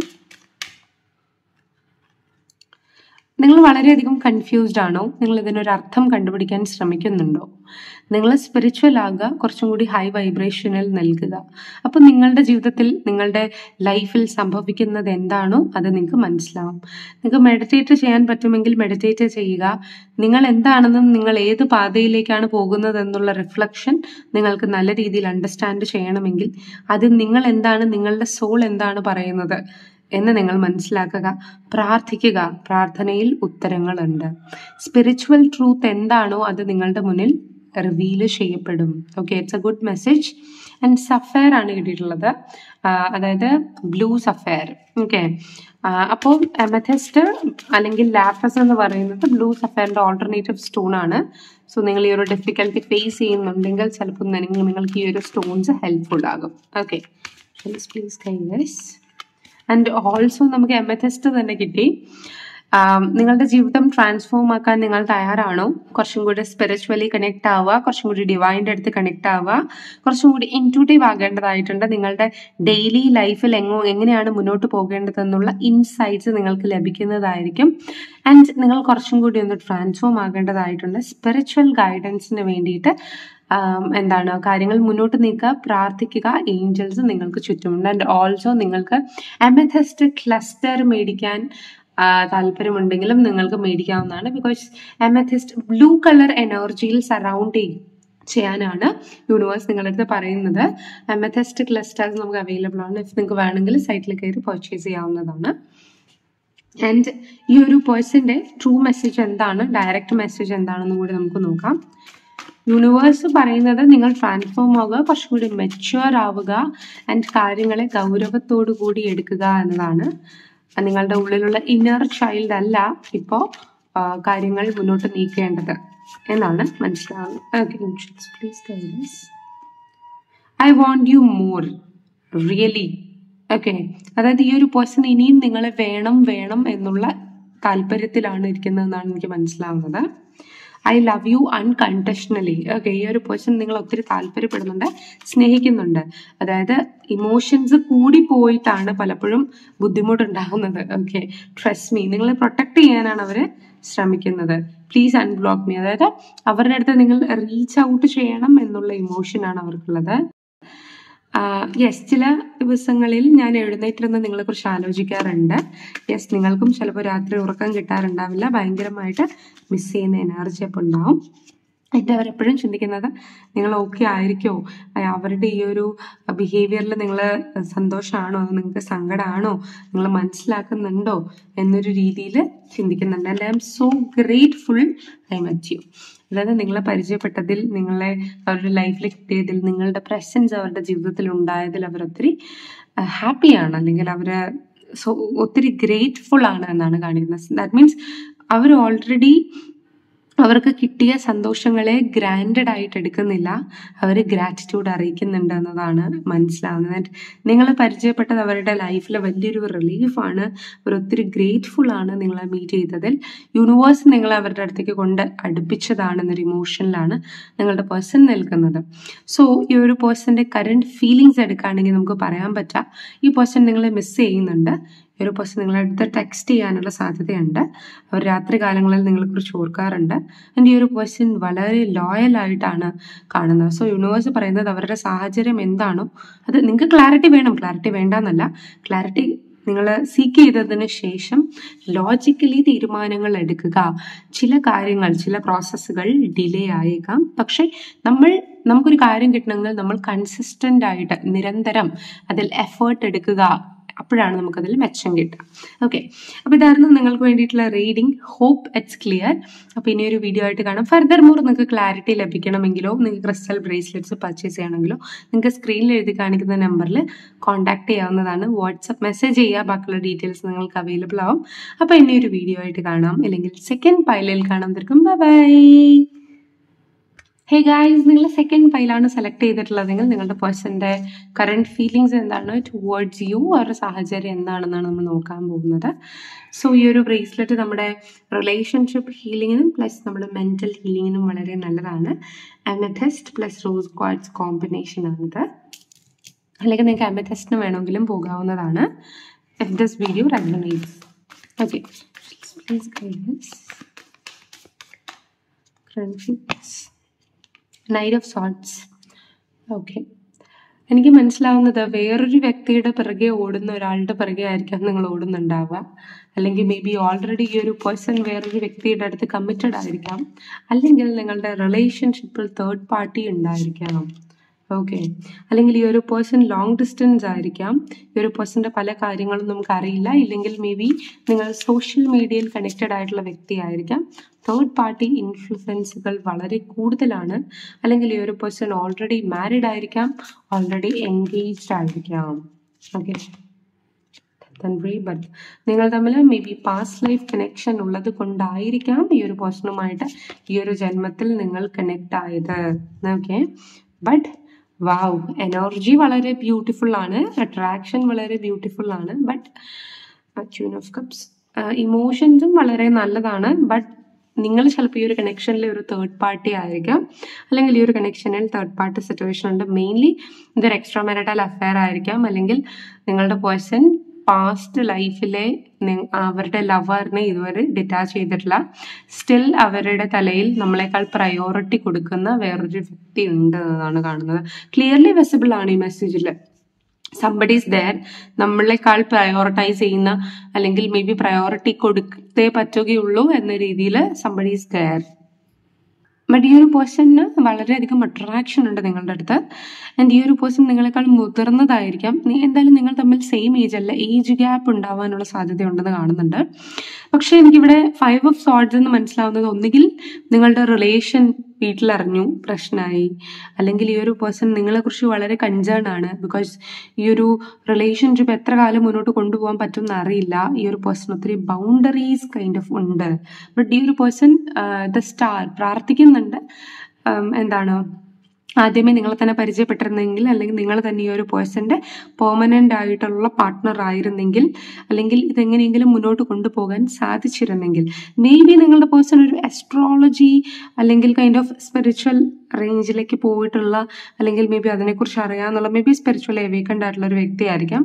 നിങ്ങൾ വളരെയധികം കൺഫ്യൂസ്ഡ് ആണോ? നിങ്ങൾ ഇതിനൊരു അർത്ഥം കണ്ടുപിടിക്കാൻ ശ്രമിക്കുന്നുണ്ടോ? നിങ്ങൾ സ്പിരിച്വൽ ആകുക കുറച്ചും കൂടി ഹൈ വൈബ്രേഷനിൽ നൽകുക. അപ്പോൾ നിങ്ങളുടെ ജീവിതത്തിൽ നിങ്ങളുടെ ലൈഫിൽ സംഭവിക്കുന്നത് എന്താണോ അത് നിങ്ങൾക്ക് മനസ്സിലാവും. നിങ്ങൾക്ക് മെഡിറ്റേറ്റ് ചെയ്യാൻ പറ്റുമെങ്കിൽ മെഡിറ്റേറ്റ് ചെയ്യുക. നിങ്ങൾ എന്താണെന്നും നിങ്ങൾ ഏത് പാതയിലേക്കാണ് പോകുന്നത് എന്നുള്ള റിഫ്ലക്ഷൻ നിങ്ങൾക്ക് നല്ല രീതിയിൽ അണ്ടർസ്റ്റാൻഡ് ചെയ്യണമെങ്കിൽ അത് നിങ്ങൾ എന്താണ് നിങ്ങളുടെ സോൾ എന്താണ് പറയുന്നത്? എന്ന് നിങ്ങൾ മനസ്സിലാക്കുക. പ്രാർത്ഥിക്കുക. പ്രാർത്ഥനയിൽ ഉത്തരങ്ങളുണ്ട്. സ്പിരിച്വൽ ട്രൂത്ത് എന്താണോ അത് നിങ്ങളുടെ മുന്നിൽ റിവീൽ ചെയ്യപ്പെടും. Okay it's a good message and sapphire ആണ് കിട്ടിയിട്ടുള്ളത്. അതായത് ബ്ലൂ സഫയർ ഓക്കെ അപ്പോൾ എമഥെസ്റ്റ് അല്ലെങ്കിൽ ലാഫസ് എന്ന് പറയുന്നത് ബ്ലൂ സഫയറിന്റെ ഓൾട്ടർനേറ്റീവ് സ്റ്റോൺ ആണ്. സോ നിങ്ങൾ ഈ ഒരു ഡിഫിക്കൽട്ടി ഫേസ് ചെയ്യുന്നുണ്ടെങ്കിൽ ചിലപ്പോൾ നിങ്ങൾക്ക് ഈ ഒരു സ്റ്റോൺസ് ഹെൽപ്ഫുൾ ആകും. Okay please guys and also നമുക്ക് എമഥെസ്റ്റ് തന്നെ കിട്ടി. നിങ്ങളുടെ ജീവിതം ട്രാൻസ്ഫോം ആക്കാൻ നിങ്ങൾ തയ്യാറാണോ? കുറച്ചും കൂടി സ്പിരിച്വലി കണക്ട് ആവുക കുറച്ചും കൂടി ഡിവൈന്റെ അടുത്ത് കണക്ട് ആവുക കുറച്ചും കൂടി ഇൻക്ലൂട്ടീവ് ആകേണ്ടതായിട്ടുണ്ട്. നിങ്ങളുടെ ഡെയിലി ലൈഫിൽ എങ്ങോ എങ്ങനെയാണ് മുന്നോട്ട് പോകേണ്ടതെന്നുള്ള ഇൻസൈറ്റ്സ് നിങ്ങൾക്ക് ലഭിക്കുന്നതായിരിക്കും. ആൻഡ് നിങ്ങൾ കുറച്ചും കൂടി ഒന്ന് ട്രാൻസ്ഫോം ആകേണ്ടതായിട്ടുണ്ട്. സ്പിരിച്വൽ ഗൈഡൻസിന് വേണ്ടിയിട്ട് എന്താണ് കാര്യങ്ങൾ മുന്നോട്ട് നീക്കുക പ്രാർത്ഥിക്കുക ഏഞ്ചൽസ് നിങ്ങൾക്ക് ചുറ്റുമുണ്ട്. ആൻഡ് ഓൾസോ നിങ്ങൾക്ക് എമഥസ്റ്റ് ക്ലസ്റ്റർ മേടിക്കാൻ താല്പര്യമുണ്ടെങ്കിലും നിങ്ങൾക്ക് മേടിക്കാവുന്നതാണ്. ബിക്കോസ് എമഥസ്റ്റ് ബ്ലൂ കളർ എനർജിയിൽ സറൗണ്ട് ചെയ്യും ചെയ്യാനാണ് യൂണിവേഴ്സ് നിങ്ങളുടെ അടുത്ത് പറയുന്നത്. എമഥസ്റ്റ് ക്ലസ്റ്റേഴ്സ് നമുക്ക് അവൈലബിൾ ആണ്. ഇഫ് നിങ്ങൾക്ക് വേണമെങ്കിൽ സൈറ്റിൽ കയറി പർച്ചേസ് ചെയ്യാവുന്നതാണ്. ആൻഡ് ഈ ഒരു പേഴ്സന്റെ ട്രൂ മെസ്സേജ് എന്താണ്? ഡയറക്റ്റ് മെസ്സേജ് എന്താണെന്നും കൂടി നമുക്ക് നോക്കാം. യൂണിവേഴ്സ് പറയുന്നത് നിങ്ങൾ ട്രാൻസ്ഫോം ആവുക കുറച്ചും കൂടി മെച്യൂർ ആവുക ആൻഡ് കാര്യങ്ങളെ ഗൗരവത്തോടു കൂടി എടുക്കുക എന്നതാണ്. നിങ്ങളുടെ ഉള്ളിലുള്ള ഇന്നർ ചൈൽഡ് അല്ല ഇപ്പോൾ കാര്യങ്ങൾ മുന്നോട്ട് നീക്കേണ്ടത് എന്നാണ് മനസ്സിലാവുന്നത്. Please I want you more really okay അതായത് ഈ ഒരു പേഴ്സൺ ഇനിയും നിങ്ങളെ വേണം വേണം എന്നുള്ള താല്പര്യത്തിലാണ് ഇരിക്കുന്നതെന്നാണ് എനിക്ക് മനസ്സിലാവുന്നത്. I love you unconditionally okay ഈ ഒരു പേഴ്സൺ നിങ്ങൾ ഒത്തിരി താല്പര്യപ്പെടുന്നുണ്ട് സ്നേഹിക്കുന്നുണ്ട്. അതായത് ഇമോഷൻസ് കൂടി പോയിട്ടാണ് പലപ്പോഴും ബുദ്ധിമുട്ടുണ്ടാകുന്നത്. ഓക്കെ ട്രസ്റ്റ് മീ നിങ്ങളെ പ്രൊട്ടക്ട് ചെയ്യാനാണ് അവർ ശ്രമിക്കുന്നത്. പ്ലീസ് അൺബ്ലോക്ക് മീ അതായത് അവരുടെ അടുത്ത് നിങ്ങൾ റീച്ച് ഔട്ട് ചെയ്യണം എന്നുള്ള ഇമോഷനാണ് അവർക്കുള്ളത്. യെസ് ചില ദിവസങ്ങളിൽ ഞാൻ എഴുന്നേറ്റിരുന്ന് നിങ്ങളെ കുറിച്ച് ആലോചിക്കാറുണ്ട്. യെസ് നിങ്ങൾക്കും ചിലപ്പോൾ രാത്രി ഉറക്കം കിട്ടാറുണ്ടാവില്ല. ഭയങ്കരമായിട്ട് മിസ് ചെയ്യുന്ന എനർജി അപ്പോൾ ഉണ്ടാവും. എന്നിട്ട് അവരെപ്പോഴും ചിന്തിക്കുന്നത് നിങ്ങൾ ഓക്കെ ആയിരിക്കോ? അവരുടെ ഈ ഒരു ബിഹേവിയറിൽ നിങ്ങൾ സന്തോഷമാണോ നിങ്ങൾക്ക് സങ്കടമാണോ നിങ്ങൾ മനസ്സിലാക്കുന്നുണ്ടോ? എന്നൊരു രീതിയിൽ ചിന്തിക്കുന്നുണ്ട്. And I am so grateful I met you അതായത് നിങ്ങളെ പരിചയപ്പെട്ടതിൽ നിങ്ങളെ അവരുടെ ലൈഫിൽ കിട്ടിയതിൽ നിങ്ങളുടെ പ്രസൻസ് അവരുടെ ജീവിതത്തിൽ ഉണ്ടായതിൽ അവർ ഒത്തിരി ഹാപ്പിയാണ് അല്ലെങ്കിൽ അവർ സോ ഒത്തിരി ഗ്രേറ്റ്ഫുൾ ആണ് എന്നാണ് കാണിക്കുന്നത്. ദാറ്റ് മീൻസ് അവർ ഓൾറെഡി അവർക്ക് കിട്ടിയ സന്തോഷങ്ങളെ ഗ്രാൻഡഡ് ആയിട്ട് എടുക്കുന്നില്ല. അവർ ഗ്രാറ്റിറ്റ്യൂഡ് അറിയിക്കുന്നുണ്ട് എന്നതാണ് മനസ്സിലാവുന്നത്. നിങ്ങൾ പരിചയപ്പെട്ടത് അവരുടെ ലൈഫിൽ വലിയൊരു റിലീഫാണ് അവർ ഒത്തിരി ഗ്രേറ്റ്ഫുൾ ആണ് നിങ്ങളെ മീറ്റ് ചെയ്തതിൽ. യൂണിവേഴ്സ് നിങ്ങളെ അവരുടെ അടുത്തേക്ക് കൊണ്ട് അടുപ്പിച്ചതാണെന്നൊരു ഇമോഷനിലാണ് നിങ്ങളുടെ പേഴ്സൺ നിൽക്കുന്നത്. സോ ഈ ഒരു പേഴ്സന്റെ കറണ്ട് ഫീലിങ്സ് എടുക്കുകയാണെങ്കിൽ നമുക്ക് പറയാൻ പറ്റാം ഈ പേഴ്സൺ നിങ്ങളെ മിസ് ചെയ്യുന്നുണ്ട്. ഒരു പേഴ്സൺ നിങ്ങളെ അടുത്ത് ടെക്സ്റ്റ് ചെയ്യാനുള്ള സാധ്യതയുണ്ട്. അവർ രാത്രി കാലങ്ങളിൽ നിങ്ങളെക്കുറിച്ച് ഓർക്കാറുണ്ട്. ആൻഡ് ഈ ഒരു പേഴ്സൺ വളരെ ലോയൽ ആയിട്ടാണ് കാണുന്നത്. സോ യൂണിവേഴ്സ് പറയുന്നത് അവരുടെ സാഹചര്യം എന്താണോ അത് നിങ്ങൾക്ക് ക്ലാരിറ്റി വേണം. ക്ലാരിറ്റി വേണ്ടെന്നല്ല. ക്ലാരിറ്റി നിങ്ങൾ സീക്ക് ചെയ്തതിന് ശേഷം ലോജിക്കലി തീരുമാനങ്ങൾ എടുക്കുക. ചില കാര്യങ്ങൾ ചില പ്രോസസ്സുകൾ ഡിലേ ആയേക്കാം. പക്ഷേ നമ്മൾ നമുക്കൊരു കാര്യം കിട്ടണമെങ്കിൽ നമ്മൾ കൺസിസ്റ്റന്റ് ആയിട്ട് നിരന്തരം അതിൽ എഫേർട്ട് എടുക്കുക. അപ്പോഴാണ് നമുക്കതിൽ മെച്ചം കിട്ടുക. ഓക്കെ അപ്പോൾ ഇതായിരുന്നു നിങ്ങൾക്ക് വേണ്ടിയിട്ടുള്ള റീഡിംഗ് ഹോപ്പ് ഇറ്റ്സ് ക്ലിയർ അപ്പോൾ ഇനി ഒരു വീഡിയോ ആയിട്ട് കാണാം. ഫർദർ മോർ നിങ്ങൾക്ക് ക്ലാരിറ്റി ലഭിക്കണമെങ്കിലോ നിങ്ങൾക്ക് ക്രിസ്റ്റൽ ബ്രേസ്ലെറ്റ്സ് പർച്ചേസ് ചെയ്യണമെങ്കിലോ നിങ്ങൾക്ക് സ്ക്രീനിൽ എഴുതി കാണിക്കുന്ന നമ്പറിൽ കോൺടാക്ട് ചെയ്യാവുന്നതാണ്. വാട്സപ്പ് മെസ്സേജ് ചെയ്യുക. ബാക്കിയുള്ള ഡീറ്റെയിൽസ് നിങ്ങൾക്ക് അവൈലബിൾ ആവും. അപ്പോൾ ഇനി ഒരു വീഡിയോ ആയിട്ട് കാണാം. അല്ലെങ്കിൽ സെക്കൻഡ് പൈലിൽ കാണാൻ തീർക്കും ബൈ ഹേ ഗായ്സ് നിങ്ങൾ സെക്കൻഡ് പൈലാണ് സെലക്ട് ചെയ്തിട്ടുള്ളതെങ്കിൽ നിങ്ങളുടെ പേഴ്സന്റെ കറണ്ട് ഫീലിങ്സ് എന്താണ് ടുവേർഡ്സ് യു അവരുടെ സാഹചര്യം എന്താണെന്നാണ് നമ്മൾ നോക്കാൻ പോകുന്നത്. സോ ഈ ഒരു ബ്രേസ്ലെറ്റ് നമ്മുടെ റിലേഷൻഷിപ്പ് ഹീലിങ്ങിനും പ്ലസ് നമ്മുടെ മെന്റൽ ഹീലിങ്ങിനും വളരെ നല്ലതാണ്. Amethyst plus rose quartz combination ആണിത്. അല്ലെങ്കിൽ നിങ്ങൾക്ക് അമെഥസ്റ്റിന് വേണമെങ്കിലും പോകാവുന്നതാണ്. If video resonates okay please knight of swords okay എനിക്ക് മനസ്സിലാവുന്നത് വേറൊരു വ്യക്തിയുടെ പിറകെ ഓടുന്ന ഒരാളുടെ പിറകെ ആയിരിക്കാം നിങ്ങൾ ഓടുന്നുണ്ടാവുക. അല്ലെങ്കിൽ മേ ബി ഓൾറെഡി ഈ ഒരു പേഴ്സൺ വേറൊരു വ്യക്തിയുടെ അടുത്ത് കമ്മിറ്റഡ് ആയിരിക്കാം. അല്ലെങ്കിൽ നിങ്ങളുടെ റിലേഷൻഷിപ്പിൽ തേർഡ് പാർട്ടി ഉണ്ടായിരിക്കാം. ഓക്കെ അല്ലെങ്കിൽ ഈ ഒരു പേഴ്സൺ ലോങ് ഡിസ്റ്റൻസ് ആയിരിക്കാം. ഈ ഒരു പേഴ്സന്റെ പല കാര്യങ്ങളും നമുക്ക് അറിയില്ല ഇല്ലെങ്കിൽ മേ ബി നിങ്ങൾ സോഷ്യൽ മീഡിയയിൽ കണക്റ്റഡ് ആയിട്ടുള്ള വ്യക്തി ആയിരിക്കാം. തേർഡ് പാർട്ടി ഇൻഫ്ലുവൻസുകൾ വളരെ കൂടുതലാണ്. അല്ലെങ്കിൽ ഈ ഒരു പേഴ്സൺ ഓൾറെഡി മാരിഡ് ആയിരിക്കാം. ഓൾറെഡി എൻഗേജ്ഡ് ആയിരിക്കാം. ഓക്കെ നിങ്ങൾ തമ്മിൽ maybe past life connection ഉള്ളത് കൊണ്ടായിരിക്കാം ഈ ഒരു പേഴ്സണുമായിട്ട് ഈ ഒരു ജന്മത്തിൽ നിങ്ങൾ കണക്ട് ആയത്. ഓക്കെ ബട്ട് വാവ് എനർജി വളരെ ബ്യൂട്ടിഫുൾ ആണ്. അട്രാക്ഷൻ വളരെ ബ്യൂട്ടിഫുൾ ആണ്. ബട്ട് ട്യൂൺ ഓഫ് കപ്സ് ഇമോഷൻസും വളരെ നല്ലതാണ്. ബട്ട് നിങ്ങൾ ചിലപ്പോൾ ഈ ഒരു കണക്ഷനിൽ ഒരു തേർഡ് പാർട്ടി ആയിരിക്കാം. അല്ലെങ്കിൽ ഈ ഒരു കണക്ഷനിൽ തേർഡ് പാർട്ടി സിറ്റുവേഷൻ ഉണ്ട്. മെയിൻലി ഇതൊരു എക്സ്ട്രാ മാരിറ്റൽ അഫയർ ആയിരിക്കാം. അല്ലെങ്കിൽ നിങ്ങളുടെ പേഴ്സൺ പാസ്റ്റ് ലൈഫിലെ അവരുടെ ലവറിനെ ഇതുവരെ ഡിറ്റാച്ച് ചെയ്തിട്ടില്ല. സ്റ്റിൽ അവരുടെ തലയിൽ നമ്മളെക്കാൾ പ്രയോറിറ്റി കൊടുക്കുന്ന വേറൊരു വ്യക്തി ഉണ്ട് എന്നതാണ് കാണുന്നത്. ക്ലിയർലി വിസിബിൾ ആണ് ഈ മെസ്സേജിൽ സംബഡീസ് ദയർ നമ്മളെക്കാൾ പ്രയോറിറ്റൈസ് ചെയ്യുന്ന അല്ലെങ്കിൽ മേ ബി പ്രയോറിറ്റി കൊടുത്തേ പറ്റുകയുള്ളൂ എന്ന രീതിയിൽ സംബഡീസ് ദയർ ബട്ട് ഈ ഒരു പേഴ്സണിന് വളരെയധികം അട്രാക്ഷൻ ഉണ്ട് നിങ്ങളുടെ അടുത്ത്. ആൻഡ് ഈ ഒരു പേഴ്സൺ നിങ്ങളെക്കാൾ മുതിർന്നതായിരിക്കാം. നീ എന്തായാലും നിങ്ങൾ തമ്മിൽ സെയിം ഏജ് അല്ല ഏജ് ഗ്യാപ്പ് ഉണ്ടാവാനുള്ള സാധ്യത ഉണ്ടെന്ന് കാണുന്നുണ്ട്. പക്ഷേ എനിക്കിവിടെ ഫൈവ് ഓഫ് സോഡ്സ് എന്ന് മനസ്സിലാവുന്നത് ഒന്നുകിൽ നിങ്ങളുടെ റിലേഷൻ വീട്ടിലറിഞ്ഞു പ്രശ്നമായി അല്ലെങ്കിൽ ഈ ഒരു പേഴ്സൺ നിങ്ങളെക്കുറിച്ച് വളരെ കൺസേൺ ആണ് ബിക്കോസ് ഈ ഒരു റിലേഷൻഷിപ്പ് എത്ര കാലം മുന്നോട്ട് കൊണ്ടുപോകാൻ പറ്റുമെന്ന് അറിയില്ല. ഈ ഒരു പേഴ്സൺ ഒത്തിരി ബൗണ്ടറീസ് കൈൻഡ് ഓഫ് ഉണ്ട്. ബട്ട് ഈ ഒരു പേഴ്സൺ ദ സ്റ്റാർ പ്രാർത്ഥിക്കുന്നുണ്ട്. എന്താണ്? ആദ്യമേ നിങ്ങളെ തന്നെ പരിചയപ്പെട്ടിരുന്നെങ്കിൽ അല്ലെങ്കിൽ നിങ്ങൾ തന്നെ ഈ ഒരു പേഴ്സന്റെ പെർമനന്റ് ആയിട്ടുള്ള പാർട്ട്ണർ ആയിരുന്നെങ്കിൽ അല്ലെങ്കിൽ ഇതെങ്ങനെയെങ്കിലും മുന്നോട്ട് കൊണ്ടുപോകാൻ സാധിച്ചിരുന്നെങ്കിൽ. മേ ബി നിങ്ങളുടെ പേഴ്സൺ ഒരു അസ്ട്രോളജി അല്ലെങ്കിൽ കൈൻഡ് ഓഫ് സ്പിരിച്വൽ റേഞ്ചിലേക്ക് പോയിട്ടുള്ള അല്ലെങ്കിൽ മേ ബി അതിനെക്കുറിച്ച് അറിയാമെന്നുള്ള മേ ബി സ്പിരിച്വൽ എവേക്കൻഡ് ആയിട്ടുള്ള ഒരു വ്യക്തിയായിരിക്കാം.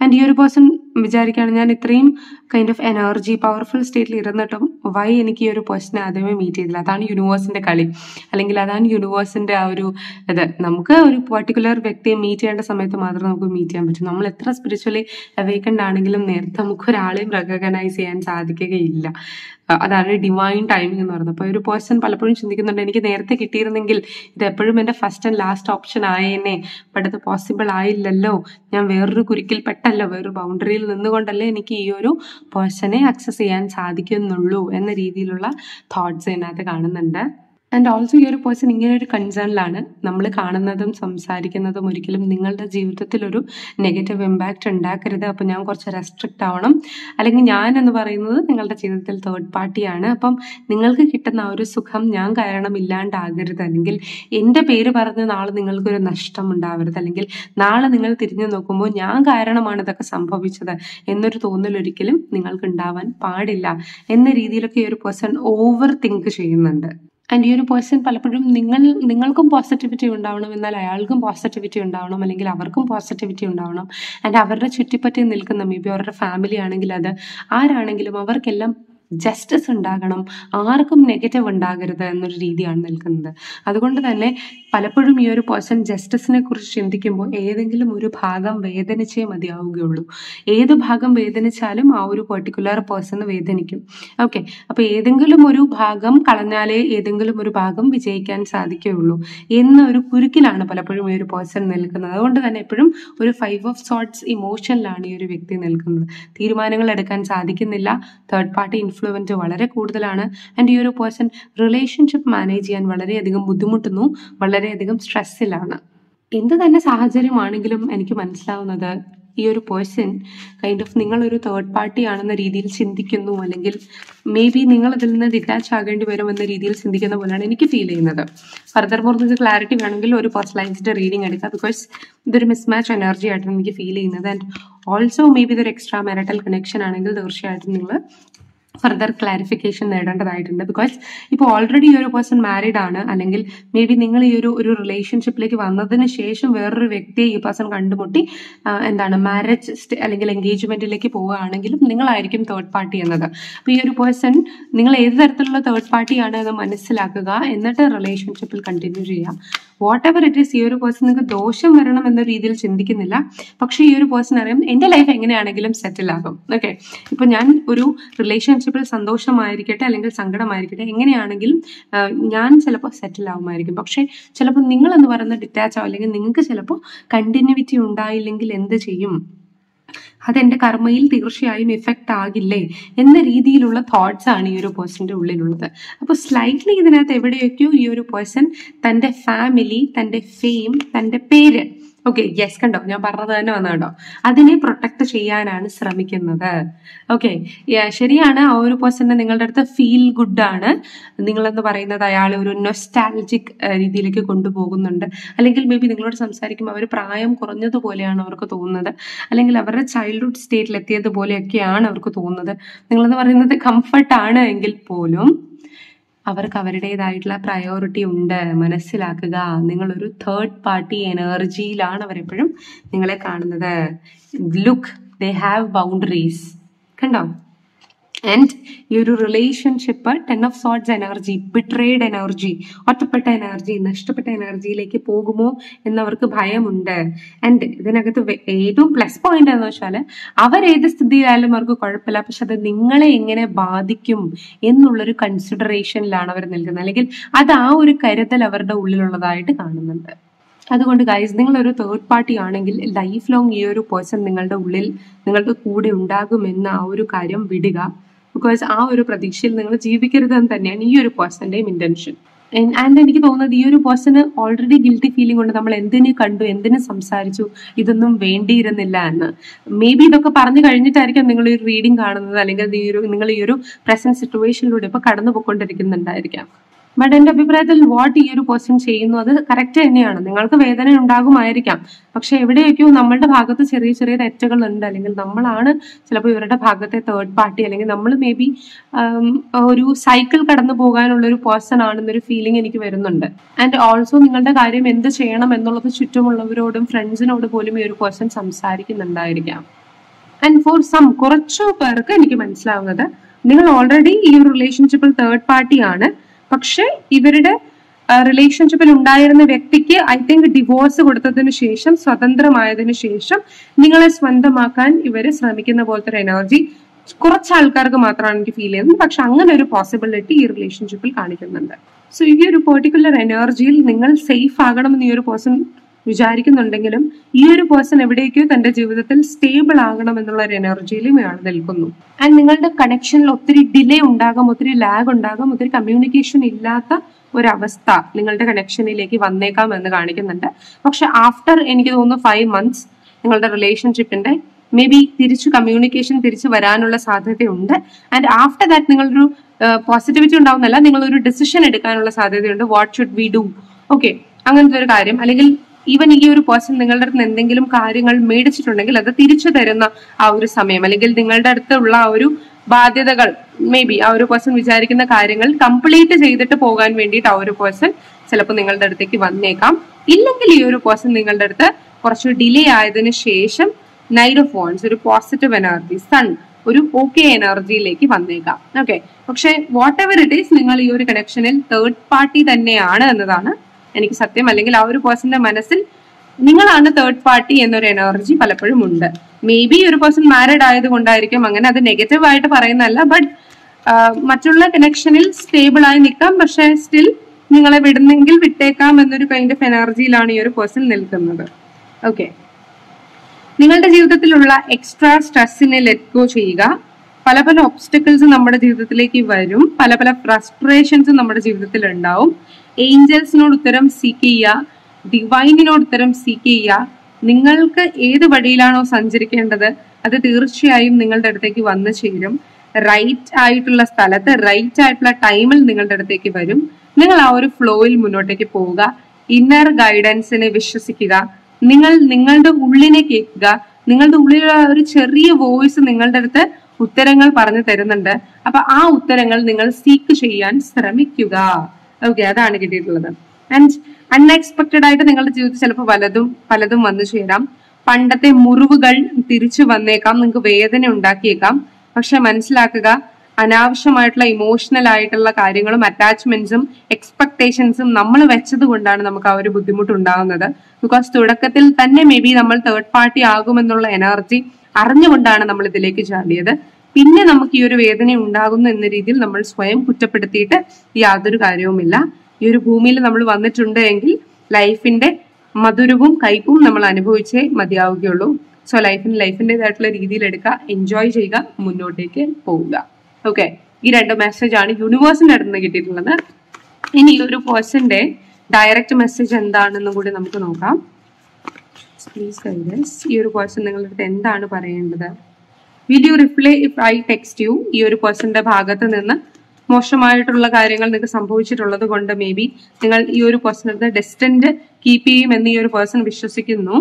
ആൻഡ് ഈ ഒരു പേഴ്സൺ വിചാരിക്കുകയാണ് ഞാൻ ഇത്രയും കൈൻഡ് ഓഫ് എനർജി പവർഫുൾ സ്റ്റേറ്റിൽ ഇരുന്നിട്ടും വൈ എനിക്ക് ഈ ഒരു പേഴ്സണെ ആദ്യമേ മീറ്റ് ചെയ്തില്ല? അതാണ് യൂണിവേഴ്സിന്റെ കളി. അല്ലെങ്കിൽ അതാണ് യൂണിവേഴ്സിന്റെ ആ ഒരു ഇത്. നമുക്ക് ഒരു പെർട്ടിക്കുലർ വ്യക്തിയെ മീറ്റ് ചെയ്യേണ്ട സമയത്ത് മാത്രമേ നമുക്ക് മീറ്റ് ചെയ്യാൻ പറ്റൂ. നമ്മൾ എത്ര സ്പിരിച്വലി അവേക്കൻഡ് ആണെങ്കിലും നേരത്തെ നമുക്ക് ഒരാളെയും റെക്കഗ്നൈസ് ചെയ്യാൻ സാധിക്കുകയില്ല. അതാണ് ഡിവൈൻ ടൈമിംഗ് എന്ന് പറയുന്നത്. അപ്പോൾ ഒരു പേഴ്സൺ പലപ്പോഴും ചിന്തിക്കുന്നുണ്ട് എനിക്ക് നേരത്തെ കിട്ടിയിരുന്നെങ്കിൽ ഇത് എപ്പോഴും എന്റെ ഫസ്റ്റ് ആൻഡ് ലാസ്റ്റ് ഓപ്ഷൻ ആയേനെ. ബട്ട് അത് പോസിബിൾ ആയില്ലല്ലോ. ഞാൻ വേറൊരു കുരുക്കിൽ പെട്ടല്ലോ. വേറൊരു ബൗണ്ടറിയിൽ നിന്നുകൊണ്ടല്ലേ എനിക്ക് ഈ ഒരു പേഴ്സണെ അക്സസ് ചെയ്യാൻ സാധിക്കുന്നുള്ളൂ എന്ന രീതിയിലുള്ള തോട്ട്സ് ഇതിനകത്ത് കാണുന്നുണ്ട്. ആൻഡ് ഓൾസോ ഈ ഒരു പേഴ്സൺ ഇങ്ങനെ ഒരു കൺസേണിലാണ് നമ്മൾ കാണുന്നതും സംസാരിക്കുന്നതും ഒരിക്കലും നിങ്ങളുടെ ജീവിതത്തിൽ ഒരു നെഗറ്റീവ് ഇമ്പാക്റ്റ് ഉണ്ടാക്കരുത്. അപ്പം ഞാൻ കുറച്ച് റെസ്ട്രിക്റ്റ് ആവണം. അല്ലെങ്കിൽ ഞാൻ എന്ന് പറയുന്നത് നിങ്ങളുടെ ജീവിതത്തിൽ തേർഡ് പാർട്ടിയാണ് അപ്പം നിങ്ങൾക്ക് കിട്ടുന്ന ആ ഒരു സുഖം ഞാൻ കാരണം ഇല്ലാണ്ടാകരുത്. അല്ലെങ്കിൽ എന്റെ പേര് പറഞ്ഞ് നാളെ നിങ്ങൾക്കൊരു നഷ്ടം ഉണ്ടാവരുത്. അല്ലെങ്കിൽ നാളെ നിങ്ങൾ തിരിഞ്ഞു നോക്കുമ്പോൾ ഞാൻ കാരണമാണ് ഇതൊക്കെ സംഭവിച്ചത് എന്നൊരു തോന്നൽ ഒരിക്കലും നിങ്ങൾക്ക് ഉണ്ടാവാൻ പാടില്ല. എന്ന രീതിയിലൊക്കെ ഈ ഒരു പേഴ്സൺ ഓവർ തിങ്ക് ചെയ്യുന്നുണ്ട്. ആൻഡ് ഈ ഒരു പേഴ്സൺ പലപ്പോഴും നിങ്ങൾ നിങ്ങൾക്കും പോസിറ്റിവിറ്റി ഉണ്ടാവണം എന്നാൽ അയാൾക്കും പോസിറ്റിവിറ്റി ഉണ്ടാവണം അല്ലെങ്കിൽ അവർക്കും പോസിറ്റിവിറ്റി ഉണ്ടാവണം. ആൻഡ് അവരുടെ ചുറ്റിപ്പറ്റി നിൽക്കുന്ന മേ ബി അവരുടെ ഫാമിലി ആണെങ്കിൽ അത് ആരാണെങ്കിലും അവർക്കെല്ലാം ജസ്റ്റിസ് ഉണ്ടാകണം ആർക്കും നെഗറ്റീവ് ഉണ്ടാകരുത് എന്നൊരു രീതിയാണ് നിൽക്കുന്നത്. അതുകൊണ്ട് തന്നെ പലപ്പോഴും ഈ ഒരു പേഴ്സൺ ജസ്റ്റിസിനെ കുറിച്ച് ചിന്തിക്കുമ്പോൾ ഏതെങ്കിലും ഒരു ഭാഗം വേദനിച്ചേ മതിയാവുകയുള്ളൂ. ഏത് ഭാഗം വേദനിച്ചാലും ആ ഒരു പെർട്ടിക്കുലർ പേഴ്സൺ വേദനിക്കും. ഓക്കെ അപ്പൊ ഏതെങ്കിലും ഒരു ഭാഗം കളഞ്ഞാലേ ഏതെങ്കിലും ഒരു ഭാഗം വിജയിക്കാൻ സാധിക്കുകയുള്ളൂ എന്ന ഒരു കുരുക്കിലാണ് പലപ്പോഴും ഈ ഒരു പേഴ്സൺ നിൽക്കുന്നത്. അതുകൊണ്ട് തന്നെ എപ്പോഴും ഒരു ഫൈവ് ഓഫ് സോട്ട്സ് ഇമോഷനിലാണ് ഈ ഒരു വ്യക്തി നിൽക്കുന്നത്. തീരുമാനങ്ങൾ എടുക്കാൻ സാധിക്കുന്നില്ല. തേർഡ് പാർട്ടി ഇൻഫ്ലുവൻസ് വളരെ കൂടുതലാണ്. ആൻഡ് ഈ ഒരു പേഴ്സൺ റിലേഷൻഷിപ്പ് മാനേജ് ചെയ്യാൻ വളരെയധികം ബുദ്ധിമുട്ടുന്നു. വളരെയധികം സ്ട്രെസ്സിലാണ് എന്ത് തന്നെ സാഹചര്യമാണെങ്കിലും എനിക്ക് മനസ്സിലാവുന്നത് ഈ ഒരു പേഴ്സൺ കൈൻഡ് ഓഫ് നിങ്ങളൊരു തേർഡ് പാർട്ടി ആണെന്ന രീതിയിൽ ചിന്തിക്കുന്നു. അല്ലെങ്കിൽ മേ ബി നിങ്ങൾ അതിൽ നിന്ന് ഡിറ്റാച്ച് ആകേണ്ടി വരും എന്ന രീതിയിൽ ചിന്തിക്കുന്ന പോലെയാണ് എനിക്ക് ഫീൽ ചെയ്യുന്നത്. ഫർദർ മോർ നിങ്ങൾക്ക് ക്ലാരിറ്റി വേണമെങ്കിൽ ഒരു പേഴ്സണലൈസ്ഡ് റീഡിംഗ് എടുക്കാം. ബിക്കോസ് ഇതൊരു മിസ്മാച്ച് എനർജി ആയിട്ടാണ് എനിക്ക് ഫീൽ ചെയ്യുന്നത്. ആൻഡ് ഓൾസോ മേ ബി ഇതൊരു എക്സ്ട്രാ മാരിറ്റൽ കണക്ഷൻ ആണെങ്കിൽ തീർച്ചയായിട്ടും നിങ്ങൾ ഫർദർ ക്ലാരിഫിക്കേഷൻ നേടേണ്ടതായിട്ടുണ്ട്. ബിക്കോസ് ഇപ്പോൾ ഓൾറെഡി ഈ ഒരു പേഴ്സൺ മാരീഡ് ആണ്. അല്ലെങ്കിൽ മേ ബി നിങ്ങൾ ഈ ഒരു ഒരു റിലേഷൻഷിപ്പിലേക്ക് വന്നതിന് ശേഷം വേറൊരു വ്യക്തിയെ ഈ പേഴ്സൺ കണ്ടുമുട്ടി എന്താണ് മാരേജ് അല്ലെങ്കിൽ എൻഗേജ്മെന്റിലേക്ക് പോവുകയാണെങ്കിലും നിങ്ങളായിരിക്കും തേർഡ് പാർട്ടി എന്നത്. അപ്പോൾ ഈ ഒരു പേഴ്സൺ നിങ്ങൾ ഏത് തരത്തിലുള്ള തേർഡ് പാർട്ടിയാണ് എന്ന് മനസ്സിലാക്കുക. എന്നിട്ട് റിലേഷൻഷിപ്പിൽ കണ്ടിന്യൂ ചെയ്യുക വാട്ട് എവർ ഇറ്റ് ഈസ് ഈ ഒരു പേഴ്സൺ നിങ്ങൾക്ക് ദോഷം വരണം എന്ന രീതിയിൽ ചിന്തിക്കുന്നില്ല. പക്ഷെ ഈ ഒരു പേഴ്സൺ അറിയാം എന്റെ ലൈഫ് എങ്ങനെയാണെങ്കിലും സെറ്റിൽ ആകും. ഓക്കെ ഇപ്പൊ ഞാൻ ഒരു റിലേഷൻഷിപ്പിൽ സന്തോഷമായിരിക്കട്ടെ അല്ലെങ്കിൽ സങ്കടമായിരിക്കട്ടെ എങ്ങനെയാണെങ്കിലും ഞാൻ ചിലപ്പോൾ സെറ്റിൽ ആവുമായിരിക്കും. പക്ഷെ ചിലപ്പോൾ നിങ്ങൾ എന്ന് പറയുന്ന ഡിറ്റാച്ച് ആവും. അല്ലെങ്കിൽ നിങ്ങൾക്ക് ചിലപ്പോൾ കണ്ടിന്യൂവിറ്റി ഉണ്ടായില്ലെങ്കിൽ എന്ത് ചെയ്യും? അതെന്റെ കർമ്മയിൽ തീർച്ചയായും ഇഫക്റ്റ് ആകില്ലേ എന്ന രീതിയിലുള്ള തോട്ട്സ് ആണ് ഈ ഒരു പേഴ്സന്റെ ഉള്ളിലുള്ളത്. അപ്പോൾ സ്ലൈറ്റ്ലി ഇതിനകത്ത് എവിടെയൊക്കെയോ ഈ ഒരു പേഴ്സൺ തന്റെ ഫാമിലി തന്റെ ഫെയിം തന്റെ പേര് ഓക്കെ യെസ് കണ്ടോ? ഞാൻ പറഞ്ഞത് തന്നെ വന്നു കണ്ടോ? അതിനെ പ്രൊട്ടക്ട് ചെയ്യാനാണ് ശ്രമിക്കുന്നത്. ഓക്കെ ശരിയാണ്. ആ ഒരു പേഴ്സണിനെ നിങ്ങളുടെ അടുത്ത് ഫീൽ ഗുഡ് ആണ്. നിങ്ങളെന്ന് പറയുന്നത് അയാൾ ഒരു നൊസ്റ്റാലജിക് രീതിയിലേക്ക് കൊണ്ടുപോകുന്നുണ്ട്. അല്ലെങ്കിൽ മേ ബി നിങ്ങളോട് സംസാരിക്കുമ്പോൾ അവർ പ്രായം കുറഞ്ഞതുപോലെയാണ് അവർക്ക് തോന്നുന്നത്. അല്ലെങ്കിൽ അവരുടെ ചൈൽഡ്ഹുഡ് സ്റ്റേറ്റിൽ എത്തിയതുപോലെയൊക്കെയാണ് അവർക്ക് തോന്നുന്നത്. നിങ്ങളെന്ന് പറയുന്നത് കംഫർട്ടാണ് എങ്കിൽ പോലും അവർക്ക് അവരുടേതായിട്ടുള്ള പ്രയോറിറ്റി ഉണ്ട്. മനസ്സിലാക്കുക. നിങ്ങളൊരു തേർഡ് പാർട്ടി എനർജിയിലാണ് അവരെപ്പോഴും നിങ്ങളെ കാണുന്നത്. ലുക്ക് ദേ ഹാവ് ബൗണ്ടറീസ് കണ്ടോ? ആൻഡ് ഈ ഒരു relationship ten of swords energy betrayed energy ഒറ്റപ്പെട്ട എനർജി നഷ്ടപ്പെട്ട എനർജിയിലേക്ക് പോകുമോ എന്നവർക്ക് ഭയമുണ്ട്. ആൻഡ് ഇതിനകത്ത് ഏറ്റവും പ്ലസ് പോയിന്റ് എന്ന് വെച്ചാൽ അവരേത് സ്ഥിതിയിലായാലും അവർക്ക് കുഴപ്പമില്ല. പക്ഷെ അത് നിങ്ങളെ എങ്ങനെ ബാധിക്കും എന്നുള്ളൊരു കൺസിഡറേഷനിലാണ് അവർ നിൽക്കുന്നത്. അല്ലെങ്കിൽ അത് ആ ഒരു കരുതൽ അവരുടെ ഉള്ളിലുള്ളതായിട്ട് കാണുന്നുണ്ട്. അതുകൊണ്ട് ഗൈസ് നിങ്ങളൊരു തേർഡ് പാർട്ടി ആണെങ്കിൽ ലൈഫ് ലോങ് ഈ ഒരു പേഴ്സൺ നിങ്ങളുടെ ഉള്ളിൽ നിങ്ങളുടെ കൂടെ ഉണ്ടാകുമെന്ന ആ ഒരു കാര്യം വിടുക. ബിക്കോസ് ആ ഒരു പ്രതീക്ഷയിൽ നിങ്ങൾ ജീവിക്കരുതെന്ന് തന്നെയാണ് ഈ ഒരു പേഴ്സന്റെയും ഇന്റൻഷൻ ആൻഡ് എനിക്ക് തോന്നുന്നത് ഈ ഒരു പേഴ്സണ് ഓൾറെഡി ഗിൽറ്റി ഫീലിംഗ് ഉണ്ട് നമ്മൾ എന്തിനു കണ്ടു എന്തിനു സംസാരിച്ചു ഇതൊന്നും വേണ്ടിയിരുന്നില്ല എന്ന്. മേ ബി ഇതൊക്കെ പറഞ്ഞു കഴിഞ്ഞിട്ടായിരിക്കും നിങ്ങൾ ഈ റീഡിംഗ് കാണുന്നത് അല്ലെങ്കിൽ നിങ്ങൾ ഈ ഒരു പ്രസന്റ് സിറ്റുവേഷനിലൂടെ ഇപ്പൊ കടന്നു പോയിക്കൊണ്ടിരിക്കുന്നുണ്ടായിരിക്കാം ബട്ട് എന്റെ അഭിപ്രായത്തിൽ വാട്ട് ഈ ഒരു പേഴ്സൺ ചെയ്യുന്നു അത് കറക്റ്റ് തന്നെയാണ്. നിങ്ങൾക്ക് വേദന ഉണ്ടാകുമായിരിക്കാം. പക്ഷെ എവിടെയൊക്കെയോ നമ്മളുടെ ഭാഗത്ത് ചെറിയ ചെറിയ തെറ്റുകൾ ഉണ്ട് അല്ലെങ്കിൽ നമ്മളാണ് ചിലപ്പോൾ ഇവരുടെ ഭാഗത്തെ തേർഡ് പാർട്ടി അല്ലെങ്കിൽ നമ്മൾ മേ ബി ഒരു സൈക്കിൾ കടന്നു പോകാനുള്ള ഒരു പേഴ്സൺ ആണെന്നൊരു ഫീലിംഗ് എനിക്ക് വരുന്നുണ്ട്. ആൻഡ് ഓൾസോ നിങ്ങളുടെ കാര്യം എന്ത് ചെയ്യണം എന്നുള്ളത് ചുറ്റുമുള്ളവരോടും ഫ്രണ്ട്സിനോട് പോലും ഈ ഒരു പേഴ്സൺ സംസാരിക്കുന്നുണ്ടായിരിക്കാം. ആൻഡ് ഫോർ സം കുറച്ചു പേർക്ക് എനിക്ക് മനസ്സിലാവുന്നത് നിങ്ങൾ ഓൾറെഡി ഈ ഒരു റിലേഷൻഷിപ്പിൽ തേർഡ് പാർട്ടി ആണ്. പക്ഷെ ഇവരുടെ റിലേഷൻഷിപ്പിൽ ഉണ്ടായിരുന്ന വ്യക്തിക്ക് ഐ തിങ്ക് ഡിവോഴ്സ് കൊടുത്തതിനു ശേഷം സ്വതന്ത്രമായതിനു ശേഷം നിങ്ങളെ സ്വന്തമാക്കാൻ ഇവർ ശ്രമിക്കുന്ന പോലത്തെ ഒരു എനർജി കുറച്ച് ആൾക്കാർക്ക് മാത്രമാണ് എനിക്ക് ഫീൽ ചെയ്യുന്നത്. പക്ഷെ അങ്ങനെ ഒരു പോസിബിലിറ്റി ഈ റിലേഷൻഷിപ്പിൽ കാണിക്കുന്നുണ്ട്. സോ ഈ ഒരു പെർട്ടിക്കുലർ എനർജിയിൽ നിങ്ങൾ സേഫ് ആകണം എന്ന് ഈ ഒരു പേഴ്സൺ വിചാരിക്കുന്നുണ്ടെങ്കിലും ഈ ഒരു പേഴ്സൺ എവിടേക്കോ തന്റെ ജീവിതത്തിൽ സ്റ്റേബിൾ ആകണം എന്നുള്ള ഒരു എനർജിയിലും ഇയാൾ നിൽക്കുന്നു. ആൻഡ് നിങ്ങളുടെ കണക്ഷനിൽ ഒത്തിരി ഡിലേ ഉണ്ടാകും ഒത്തിരി ലാഗ് ഉണ്ടാകും ഒത്തിരി കമ്മ്യൂണിക്കേഷൻ ഇല്ലാത്ത ഒരവസ്ഥ നിങ്ങളുടെ കണക്ഷനിലേക്ക് വന്നേക്കാം എന്ന് കാണിക്കുന്നുണ്ട്. പക്ഷെ ആഫ്റ്റർ എനിക്ക് തോന്നുന്നു ഫൈവ് മന്ത്സ് നിങ്ങളുടെ റിലേഷൻഷിപ്പിന്റെ മേ ബി തിരിച്ചു കമ്മ്യൂണിക്കേഷൻ തിരിച്ചു വരാനുള്ള സാധ്യതയുണ്ട്. ആൻഡ് ആഫ്റ്റർ ദാറ്റ് നിങ്ങളൊരു പോസിറ്റിവിറ്റി ഉണ്ടാവുന്നല്ല നിങ്ങളൊരു ഡിസിഷൻ എടുക്കാനുള്ള സാധ്യതയുണ്ട്. What should we do okay അങ്ങനത്തെ ഒരു കാര്യം. അല്ലെങ്കിൽ ഈവൻ ഈ ഒരു പേഴ്സൺ നിങ്ങളുടെ അടുത്ത് എന്തെങ്കിലും കാര്യങ്ങൾ മേടിച്ചിട്ടുണ്ടെങ്കിൽ അത് തിരിച്ചു തരുന്ന ആ ഒരു സമയം അല്ലെങ്കിൽ നിങ്ങളുടെ അടുത്തുള്ള ആ ഒരു ബാധ്യതകൾ മേ ബി ആ ഒരു പേഴ്സൺ വിചാരിക്കുന്ന കാര്യങ്ങൾ കംപ്ലീറ്റ് ചെയ്തിട്ട് പോകാൻ വേണ്ടിയിട്ട് ആ ഒരു പേഴ്സൺ ചിലപ്പോൾ നിങ്ങളുടെ അടുത്തേക്ക് വന്നേക്കാം. ഇല്ലെങ്കിൽ ഈ ഒരു പേഴ്സൺ നിങ്ങളുടെ അടുത്ത് കുറച്ച് ഡിലേ ആയതിന് ശേഷം നൈറ്റ് ഓഫ് വോൺസ് ഒരു പോസിറ്റീവ് എനർജി സൺ ഒരു ഓക്കെ എനർജിയിലേക്ക് വന്നേക്കാം. ഓക്കെ പക്ഷെ വാട്ട് എവർ ഇറ്റ് ഈസ് നിങ്ങൾ ഈ ഒരു കണക്ഷനിൽ തേർഡ് പാർട്ടി തന്നെയാണ് എന്നതാണ് എനിക്ക് സത്യം അല്ലെങ്കിൽ ആ ഒരു പേഴ്സന്റെ മനസ്സിൽ നിങ്ങളാണ് തേർഡ് പാർട്ടി എന്നൊരു എനർജി പലപ്പോഴും ഉണ്ട്. മേ ബി ഒരു പേഴ്സൺ മാരിഡ് ആയതുകൊണ്ടായിരിക്കും അങ്ങനെ അത് നെഗറ്റീവ് ആയിട്ട് പറയുന്നതല്ല ബട്ട് മറ്റുള്ള കണക്ഷനിൽ സ്റ്റേബിൾ ആയി നിൽക്കാം പക്ഷെ സ്റ്റിൽ നിങ്ങളെ വിടുന്നെങ്കിൽ വിട്ടേക്കാം എന്നൊരു കൈൻഡ് ഓഫ് എനർജിയിലാണ് ഈ ഒരു പേഴ്സൺ നിൽക്കുന്നത്. ഓക്കെ നിങ്ങളുടെ ജീവിതത്തിലുള്ള എക്സ്ട്രാ സ്ട്രെസ്സിനെ ലെറ്റ് ഗോ ചെയ്യുക. പല പല ഒബ്സ്റ്റക്കിൾസ് നമ്മുടെ ജീവിതത്തിലേക്ക് വരും. പല പല ഫ്രസ്ട്രേഷൻസും നമ്മുടെ ജീവിതത്തിൽ ഉണ്ടാവും ഏഞ്ചൽസിനോട് ഉത്തരം സീക്ക് ചെയ്യുക ഡിവൈനിനോട് ഉത്തരം സീക്ക് ചെയ്യുക നിങ്ങൾക്ക് ഏത് വഴിയിലാണോ സഞ്ചരിക്കേണ്ടത് അത് തീർച്ചയായും നിങ്ങളുടെ അടുത്തേക്ക് വന്നു ചേരും. റൈറ്റ് ആയിട്ടുള്ള സ്ഥലത്ത് റൈറ്റ് ആയിട്ടുള്ള ടൈമിൽ നിങ്ങളുടെ അടുത്തേക്ക് വരും. നിങ്ങൾ ആ ഒരു ഫ്ലോയിൽ മുന്നോട്ടേക്ക് പോവുക. ഇന്നർ ഗൈഡൻസിനെ വിശ്വസിക്കുക. നിങ്ങൾ നിങ്ങളുടെ ഉള്ളിനെ കേൾക്കുക. നിങ്ങളുടെ ഉള്ളിലുള്ള ഒരു ചെറിയ വോയിസ് നിങ്ങളുടെ അടുത്ത് ഉത്തരങ്ങൾ പറഞ്ഞു തരുന്നുണ്ട്. അപ്പൊ ആ ഉത്തരങ്ങൾ നിങ്ങൾ സീക്ക് ചെയ്യാൻ ശ്രമിക്കുക. ഓക്കെ അതാണ് കിട്ടിയിട്ടുള്ളത്. ആൻഡ് അൺഎക്സ്പെക്റ്റഡ് ആയിട്ട് നിങ്ങളുടെ ജീവിതത്തിൽ ചിലപ്പോൾ പലതും പലതും വന്നു ചേരാം. പണ്ടത്തെ മുറിവുകൾ തിരിച്ചു വന്നേക്കാം നിങ്ങൾക്ക് വേദന ഉണ്ടാക്കിയേക്കാം. പക്ഷെ മനസ്സിലാക്കുക അനാവശ്യമായിട്ടുള്ള ഇമോഷണൽ ആയിട്ടുള്ള കാര്യങ്ങളും അറ്റാച്ച്മെന്റ്സും എക്സ്പെക്ടേഷൻസും നമ്മൾ വെച്ചത് കൊണ്ടാണ് നമുക്ക് ആ ഒരു ബുദ്ധിമുട്ട് ഉണ്ടാകുന്നത് ബിക്കോസ് തുടക്കത്തിൽ തന്നെ മേ ബി നമ്മൾ തേർഡ് പാർട്ടി ആകുമെന്നുള്ള എനർജി അറിഞ്ഞുകൊണ്ടാണ് നമ്മൾ ഇതിലേക്ക് ചാടിയത്. പിന്നെ നമുക്ക് ഈ ഒരു വേദന ഉണ്ടാകുന്നു എന്ന രീതിയിൽ നമ്മൾ സ്വയം കുറ്റപ്പെടുത്തിയിട്ട് യാതൊരു കാര്യവുമില്ല. ഈ ഒരു ഭൂമിയിൽ നമ്മൾ വന്നിട്ടുണ്ട് എങ്കിൽ ലൈഫിന്റെ മധുരവും കയ്പും നമ്മൾ അനുഭവിച്ചേ മതിയാവുകയുള്ളൂ. സോ ലൈഫിന് ലൈഫിന്റെതായിട്ടുള്ള രീതിയിൽ എടുക്കുക എൻജോയ് ചെയ്യുക മുന്നോട്ടേക്ക് പോവുക. ഓക്കെ ഈ രണ്ട് മെസ്സേജ് ആണ് യൂണിവേഴ്സിന്റെ അടുത്ത് നിന്ന് കിട്ടിയിട്ടുള്ളത്. ഇനി ഈ ഒരു പേഴ്സന്റെ ഡയറക്റ്റ് മെസ്സേജ് എന്താണെന്നും കൂടി നമുക്ക് നോക്കാം. പ്ലീസ് ഈ ഒരു പേഴ്സൺ നിങ്ങളുടെ അടുത്ത് എന്താണ് പറയേണ്ടത്? Will you reply if I text you ഈ ഒരു പേഴ്സന്റെ ഭാഗത്ത് നിന്ന് മോശമായിട്ടുള്ള കാര്യങ്ങൾ നിങ്ങൾക്ക് സംഭവിച്ചിട്ടുള്ളത് കൊണ്ട് മേ ബി നിങ്ങൾ ഈ ഒരു പേഴ്സൺ ഡെസ്റ്റൻഡ് കീപ്പ് ചെയ്യും എന്ന് ഈ ഒരു പേഴ്സൺ വിശ്വസിക്കുന്നു.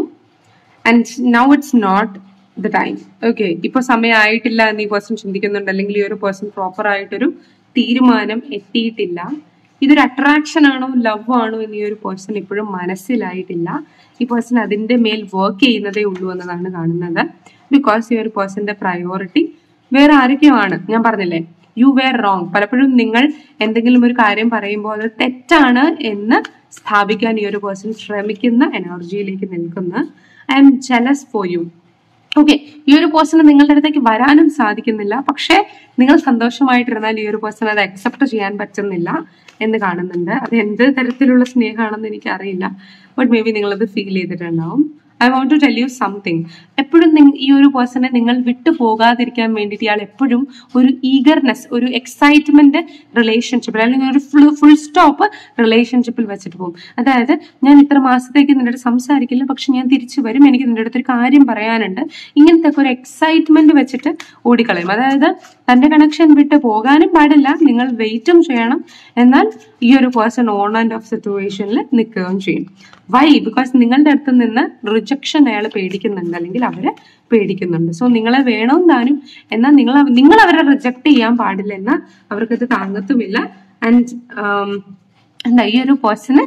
And now it's not the time okay ഇപ്പൊ സമയമായിട്ടില്ല എന്ന് ഈ പേഴ്സൺ ചിന്തിക്കുന്നുണ്ട്. അല്ലെങ്കിൽ ഈ ഒരു പേഴ്സൺ പ്രോപ്പർ ആയിട്ടൊരു തീരുമാനം എത്തിയിട്ടില്ല. ഇതൊരു അട്രാക്ഷൻ ആണോ ലവ് ആണോ എന്ന് ഈ ഒരു പേഴ്സൺ ഇപ്പോഴും മനസ്സിലായിട്ടില്ല. ഈ പേഴ്സൺ അതിന്റെ മേൽ വർക്ക് ചെയ്യുന്നതേ ഉള്ളൂ എന്നതാണ് കാണുന്നത്. ബിക്കോസ് ഈ ഒരു പേഴ്സന്റെ പ്രയോറിറ്റി വേറെ ആരൊക്കെയാണ് ഞാൻ പറഞ്ഞില്ലേ? യു വെയർ റോങ് പലപ്പോഴും നിങ്ങൾ എന്തെങ്കിലും ഒരു കാര്യം പറയുമ്പോൾ അത് തെറ്റാണ് എന്ന് സ്ഥാപിക്കാൻ ഈ ഒരു പേഴ്സൺ ശ്രമിക്കുന്ന എനർജിയിലേക്ക് നിൽക്കുന്ന I am jealous for you okay ഈ ഒരു പേഴ്സണ് നിങ്ങളുടെ അടുത്തേക്ക് വരാനും സാധിക്കുന്നില്ല. പക്ഷേ നിങ്ങൾ സന്തോഷമായിട്ടിരുന്നാൽ ഈ ഒരു പേഴ്സൺ അത് അക്സെപ്റ്റ് ചെയ്യാൻ പറ്റുന്നില്ല എന്ന് കാണുന്നുണ്ട്. അത് എന്ത് തരത്തിലുള്ള സ്നേഹമാണെന്ന് എനിക്ക് അറിയില്ല ബട്ട് മേ ബി നിങ്ങളത് ഫീൽ ചെയ്തിട്ടുണ്ടാവും. I want to tell you something എപ്പോഴും ഈ ഒരു പേഴ്സണെ നിങ്ങൾ വിട്ടു പോകാതിരിക്കാൻ വേണ്ടിയിട്ട് ഇയാൾ എപ്പോഴും ഒരു ഈഗർനെസ് ഒരു എക്സൈറ്റ്മെന്റ് റിലേഷൻഷിപ്പിൽ അല്ലെങ്കിൽ ഒരു ഫുൾ ഫുൾ സ്റ്റോപ്പ് റിലേഷൻഷിപ്പിൽ വെച്ചിട്ട് പോകും. അതായത് ഞാൻ ഇത്ര മാസത്തേക്ക് നിന്റെ അടുത്ത് സംസാരിക്കില്ല പക്ഷെ ഞാൻ തിരിച്ചു വരും. എനിക്ക് നിന്റെ അടുത്ത് ഒരു കാര്യം പറയാനുണ്ട്. ഇങ്ങനത്തെ ഒരു എക്സൈറ്റ്മെന്റ് വെച്ചിട്ട് ഓടിക്കളയും. അതായത് തന്റെ കണക്ഷൻ വിട്ട് പോകാനും പാടില്ല നിങ്ങൾ വെയിറ്റും ചെയ്യണം. എന്നാൽ ഈ ഒരു പേഴ്സൺ ഓൺ ആൻഡ് ഓഫ് സിറ്റുവേഷനിൽ നിൽക്കുകയും ചെയ്യും. വൈ ബിക്കോസ് നിങ്ങളുടെ അടുത്ത് നിന്ന് റിജക്ഷൻ അയാൾ പേടിക്കുന്നുണ്ട്. അല്ലെങ്കിൽ അവരെ പേടിക്കുന്നുണ്ട്. സോ നിങ്ങളെ വേണം താനും എന്നാൽ നിങ്ങൾ നിങ്ങൾ അവരെ റിജക്ട് ചെയ്യാൻ പാടില്ല എന്നാൽ അവർക്കത് താങ്ങത്തുമില്ല. ആൻഡ് എന്താ ഈ ഒരു പേഴ്സണ്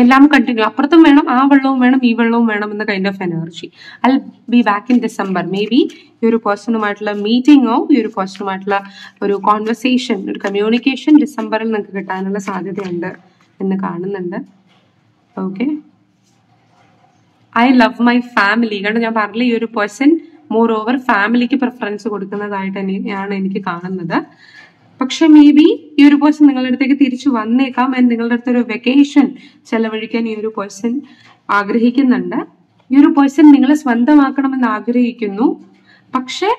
എല്ലാം കണ്ടിന്യൂ അപ്പുറത്തും വേണം ആ വെള്ളവും വേണം ഈ വെള്ളവും വേണം എന്ന kind of energy I be back in December may be ഈ ഒരു പേഴ്സണുമായിട്ടുള്ള മീറ്റിങ്ങോ ഈ ഒരു പേഴ്സണുമായിട്ടുള്ള ഒരു കോൺവെർസേഷൻ ഒരു കമ്മ്യൂണിക്കേഷൻ ഡിസംബറിൽ നിങ്ങൾക്ക് കിട്ടാനുള്ള സാധ്യതയുണ്ട് എന്ന് കാണുന്നുണ്ട്. Okay I love my family കണ്ട്? ഞാൻ പറഞ്ഞില്ല ഈ ഒരു പേഴ്സൺ മോർ ഓവർ ഫാമിലിക്ക് പ്രിഫറൻസ് കൊടുക്കുന്നതായിട്ട് തന്നെയാണ് എനിക്ക് കാണുന്നത്. പക്ഷെ മേ ബി ഈ ഒരു പേഴ്സൺ നിങ്ങളുടെ അടുത്തേക്ക് തിരിച്ചു വന്നേക്കാം ആൻഡ് നിങ്ങളുടെ അടുത്തൊരു വെക്കേഷൻ ചെലവഴിക്കാൻ ഈ ഒരു പേഴ്സൺ ആഗ്രഹിക്കുന്നുണ്ട്. ഈ ഒരു പേഴ്സൺ നിങ്ങളെ സ്വന്തമാക്കണമെന്ന് ആഗ്രഹിക്കുന്നു. പക്ഷെ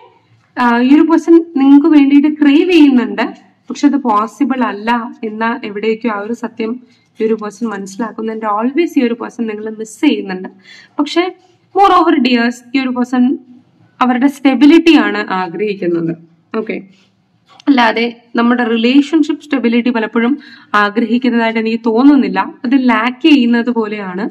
ഈ ഒരു പേഴ്സൺ നിങ്ങൾക്ക് വേണ്ടിയിട്ട് ക്രേവ് ചെയ്യുന്നുണ്ട്. പക്ഷെ അത് പോസിബിൾ അല്ല എന്ന എവിടേക്കോ ആ ഒരു സത്യം ഈ ഒരു പേഴ്സൺ മനസ്സിലാക്കുന്നുണ്ട് ഓൾവേസ് ഈ ഒരു പേഴ്സൺ നിങ്ങൾ മിസ് ചെയ്യുന്നുണ്ട്. പക്ഷെ മോർ ഓവർ ഡിയേഴ്സ് ഈ ഒരു പേഴ്സൺ അവരുടെ സ്റ്റെബിലിറ്റിയാണ് ആഗ്രഹിക്കുന്നത്. ഓക്കെ അല്ലാതെ നമ്മുടെ റിലേഷൻഷിപ്പ് സ്റ്റെബിലിറ്റി പലപ്പോഴും ആഗ്രഹിക്കുന്നതായിട്ട് എനിക്ക് തോന്നുന്നില്ല. അത് ലാക്ക് ചെയ്യുന്നത് പോലെയാണ്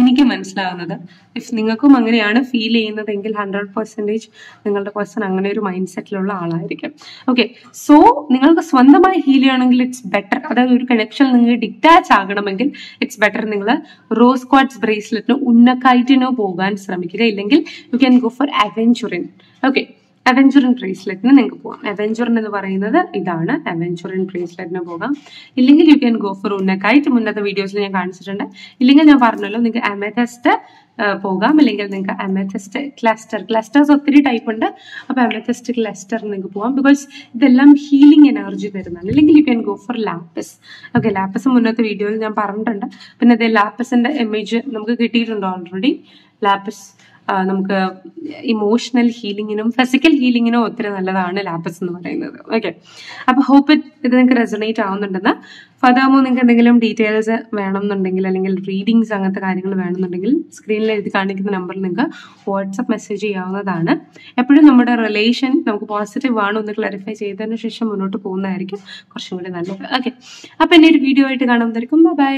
എനിക്ക് മനസ്സിലാകുന്നത്. ഇഫ് നിങ്ങൾക്കും അങ്ങനെയാണ് ഫീൽ ചെയ്യുന്നതെങ്കിൽ ഹൺഡ്രഡ് പെർസെന്റേജ് നിങ്ങളുടെ പേഴ്സൺ അങ്ങനെ ഒരു മൈൻഡ് സെറ്റിലുള്ള ആളായിരിക്കും. ഓക്കെ സോ നിങ്ങൾക്ക് സ്വന്തമായി ഹീൽ ചെയ്യണമെങ്കിൽ ഇറ്റ്സ് ബെറ്റർ അതായത് ഒരു കണക്ഷൻ നിങ്ങൾക്ക് ഡിറ്റാച്ച് ആകണമെങ്കിൽ ഇറ്റ്സ് ബെറ്റർ നിങ്ങൾ റോസ് ക്വാഡ്സ് ബ്രേസ്ലെറ്റിനോ ഉന്നക്കായിട്ടിനോ പോകാൻ ശ്രമിക്കുക. ഇല്ലെങ്കിൽ you can go for aventurine okay aventurine ബ്രേസ്ലെറ്റിന് നിങ്ങൾക്ക് പോകാം അവെഞ്ചുറിൻ എന്ന് പറയുന്നത് ഇതാണ്. അവെഞ്ചുറിൻ ബ്രേസ്ലെറ്റിന് പോകാം. ഇല്ലെങ്കിൽ യു ക്യാൻ ഗോ ഫോർ ഉന്നക്കായിട്ട് മുന്നത്തെ വീഡിയോസിൽ ഞാൻ കാണിച്ചിട്ടുണ്ട്. ഇല്ലെങ്കിൽ ഞാൻ പറഞ്ഞല്ലോ നിങ്ങൾക്ക് അമെഥസ്റ്റ് പോകാം. അല്ലെങ്കിൽ നിങ്ങൾക്ക് അമെഥസ്റ്റ് ക്ലസ്റ്റർ ക്ലസ്റ്റേഴ്സ് ഒത്തിരി ടൈപ്പ് ഉണ്ട്. അപ്പോൾ അമെഥസ്റ്റ് ക്ലസ്റ്റർ നിങ്ങൾക്ക് പോകാം ബിക്കോസ് ഇതെല്ലാം ഹീലിംഗ് എനർജി തരുന്നതാണ്. അല്ലെങ്കിൽ you can go for lapis okay lapis മുന്നത്തെ വീഡിയോയിൽ ഞാൻ പറഞ്ഞിട്ടുണ്ട്. പിന്നെ അതേ ലാപ്പസിന്റെ ഇമേജ് നമുക്ക് കിട്ടിയിട്ടുണ്ട് ഓൾറെഡി ലാപ്പസ് നമുക്ക് ഇമോഷണൽ ഹീലിങ്ങിനും ഫിസിക്കൽ ഹീലിങ്ങിനും ഒത്തിരി നല്ലതാണ് ലാപ്പസ് എന്ന് പറയുന്നത്. ഓക്കെ അപ്പൊ ഹോപ്പ് ഇത് നിങ്ങൾക്ക് റെസണേറ്റ് ആവുന്നുണ്ടെന്ന്. ഫതാമോ നിങ്ങൾക്ക് എന്തെങ്കിലും ഡീറ്റെയിൽസ് വേണമെന്നുണ്ടെങ്കിൽ അല്ലെങ്കിൽ റീഡിങ്സ് അങ്ങനത്തെ കാര്യങ്ങൾ വേണമെന്നുണ്ടെങ്കിൽ സ്ക്രീനിൽ എഴുതി കാണിക്കുന്ന നമ്പറിൽ നിങ്ങൾക്ക് വാട്സപ്പ് മെസ്സേജ് ചെയ്യാവുന്നതാണ്. എപ്പോഴും നമ്മുടെ റിലേഷൻ നമുക്ക് പോസിറ്റീവ് ആണോ എന്ന് ക്ലാരിഫൈ ചെയ്തതിന് ശേഷം മുന്നോട്ട് പോകുന്നതായിരിക്കും കുറച്ചും കൂടി നല്ലത്. ഓക്കെ അപ്പൊ എന്നെ ഒരു വീഡിയോ ആയിട്ട് കാണുന്നതായിരിക്കും. ബൈ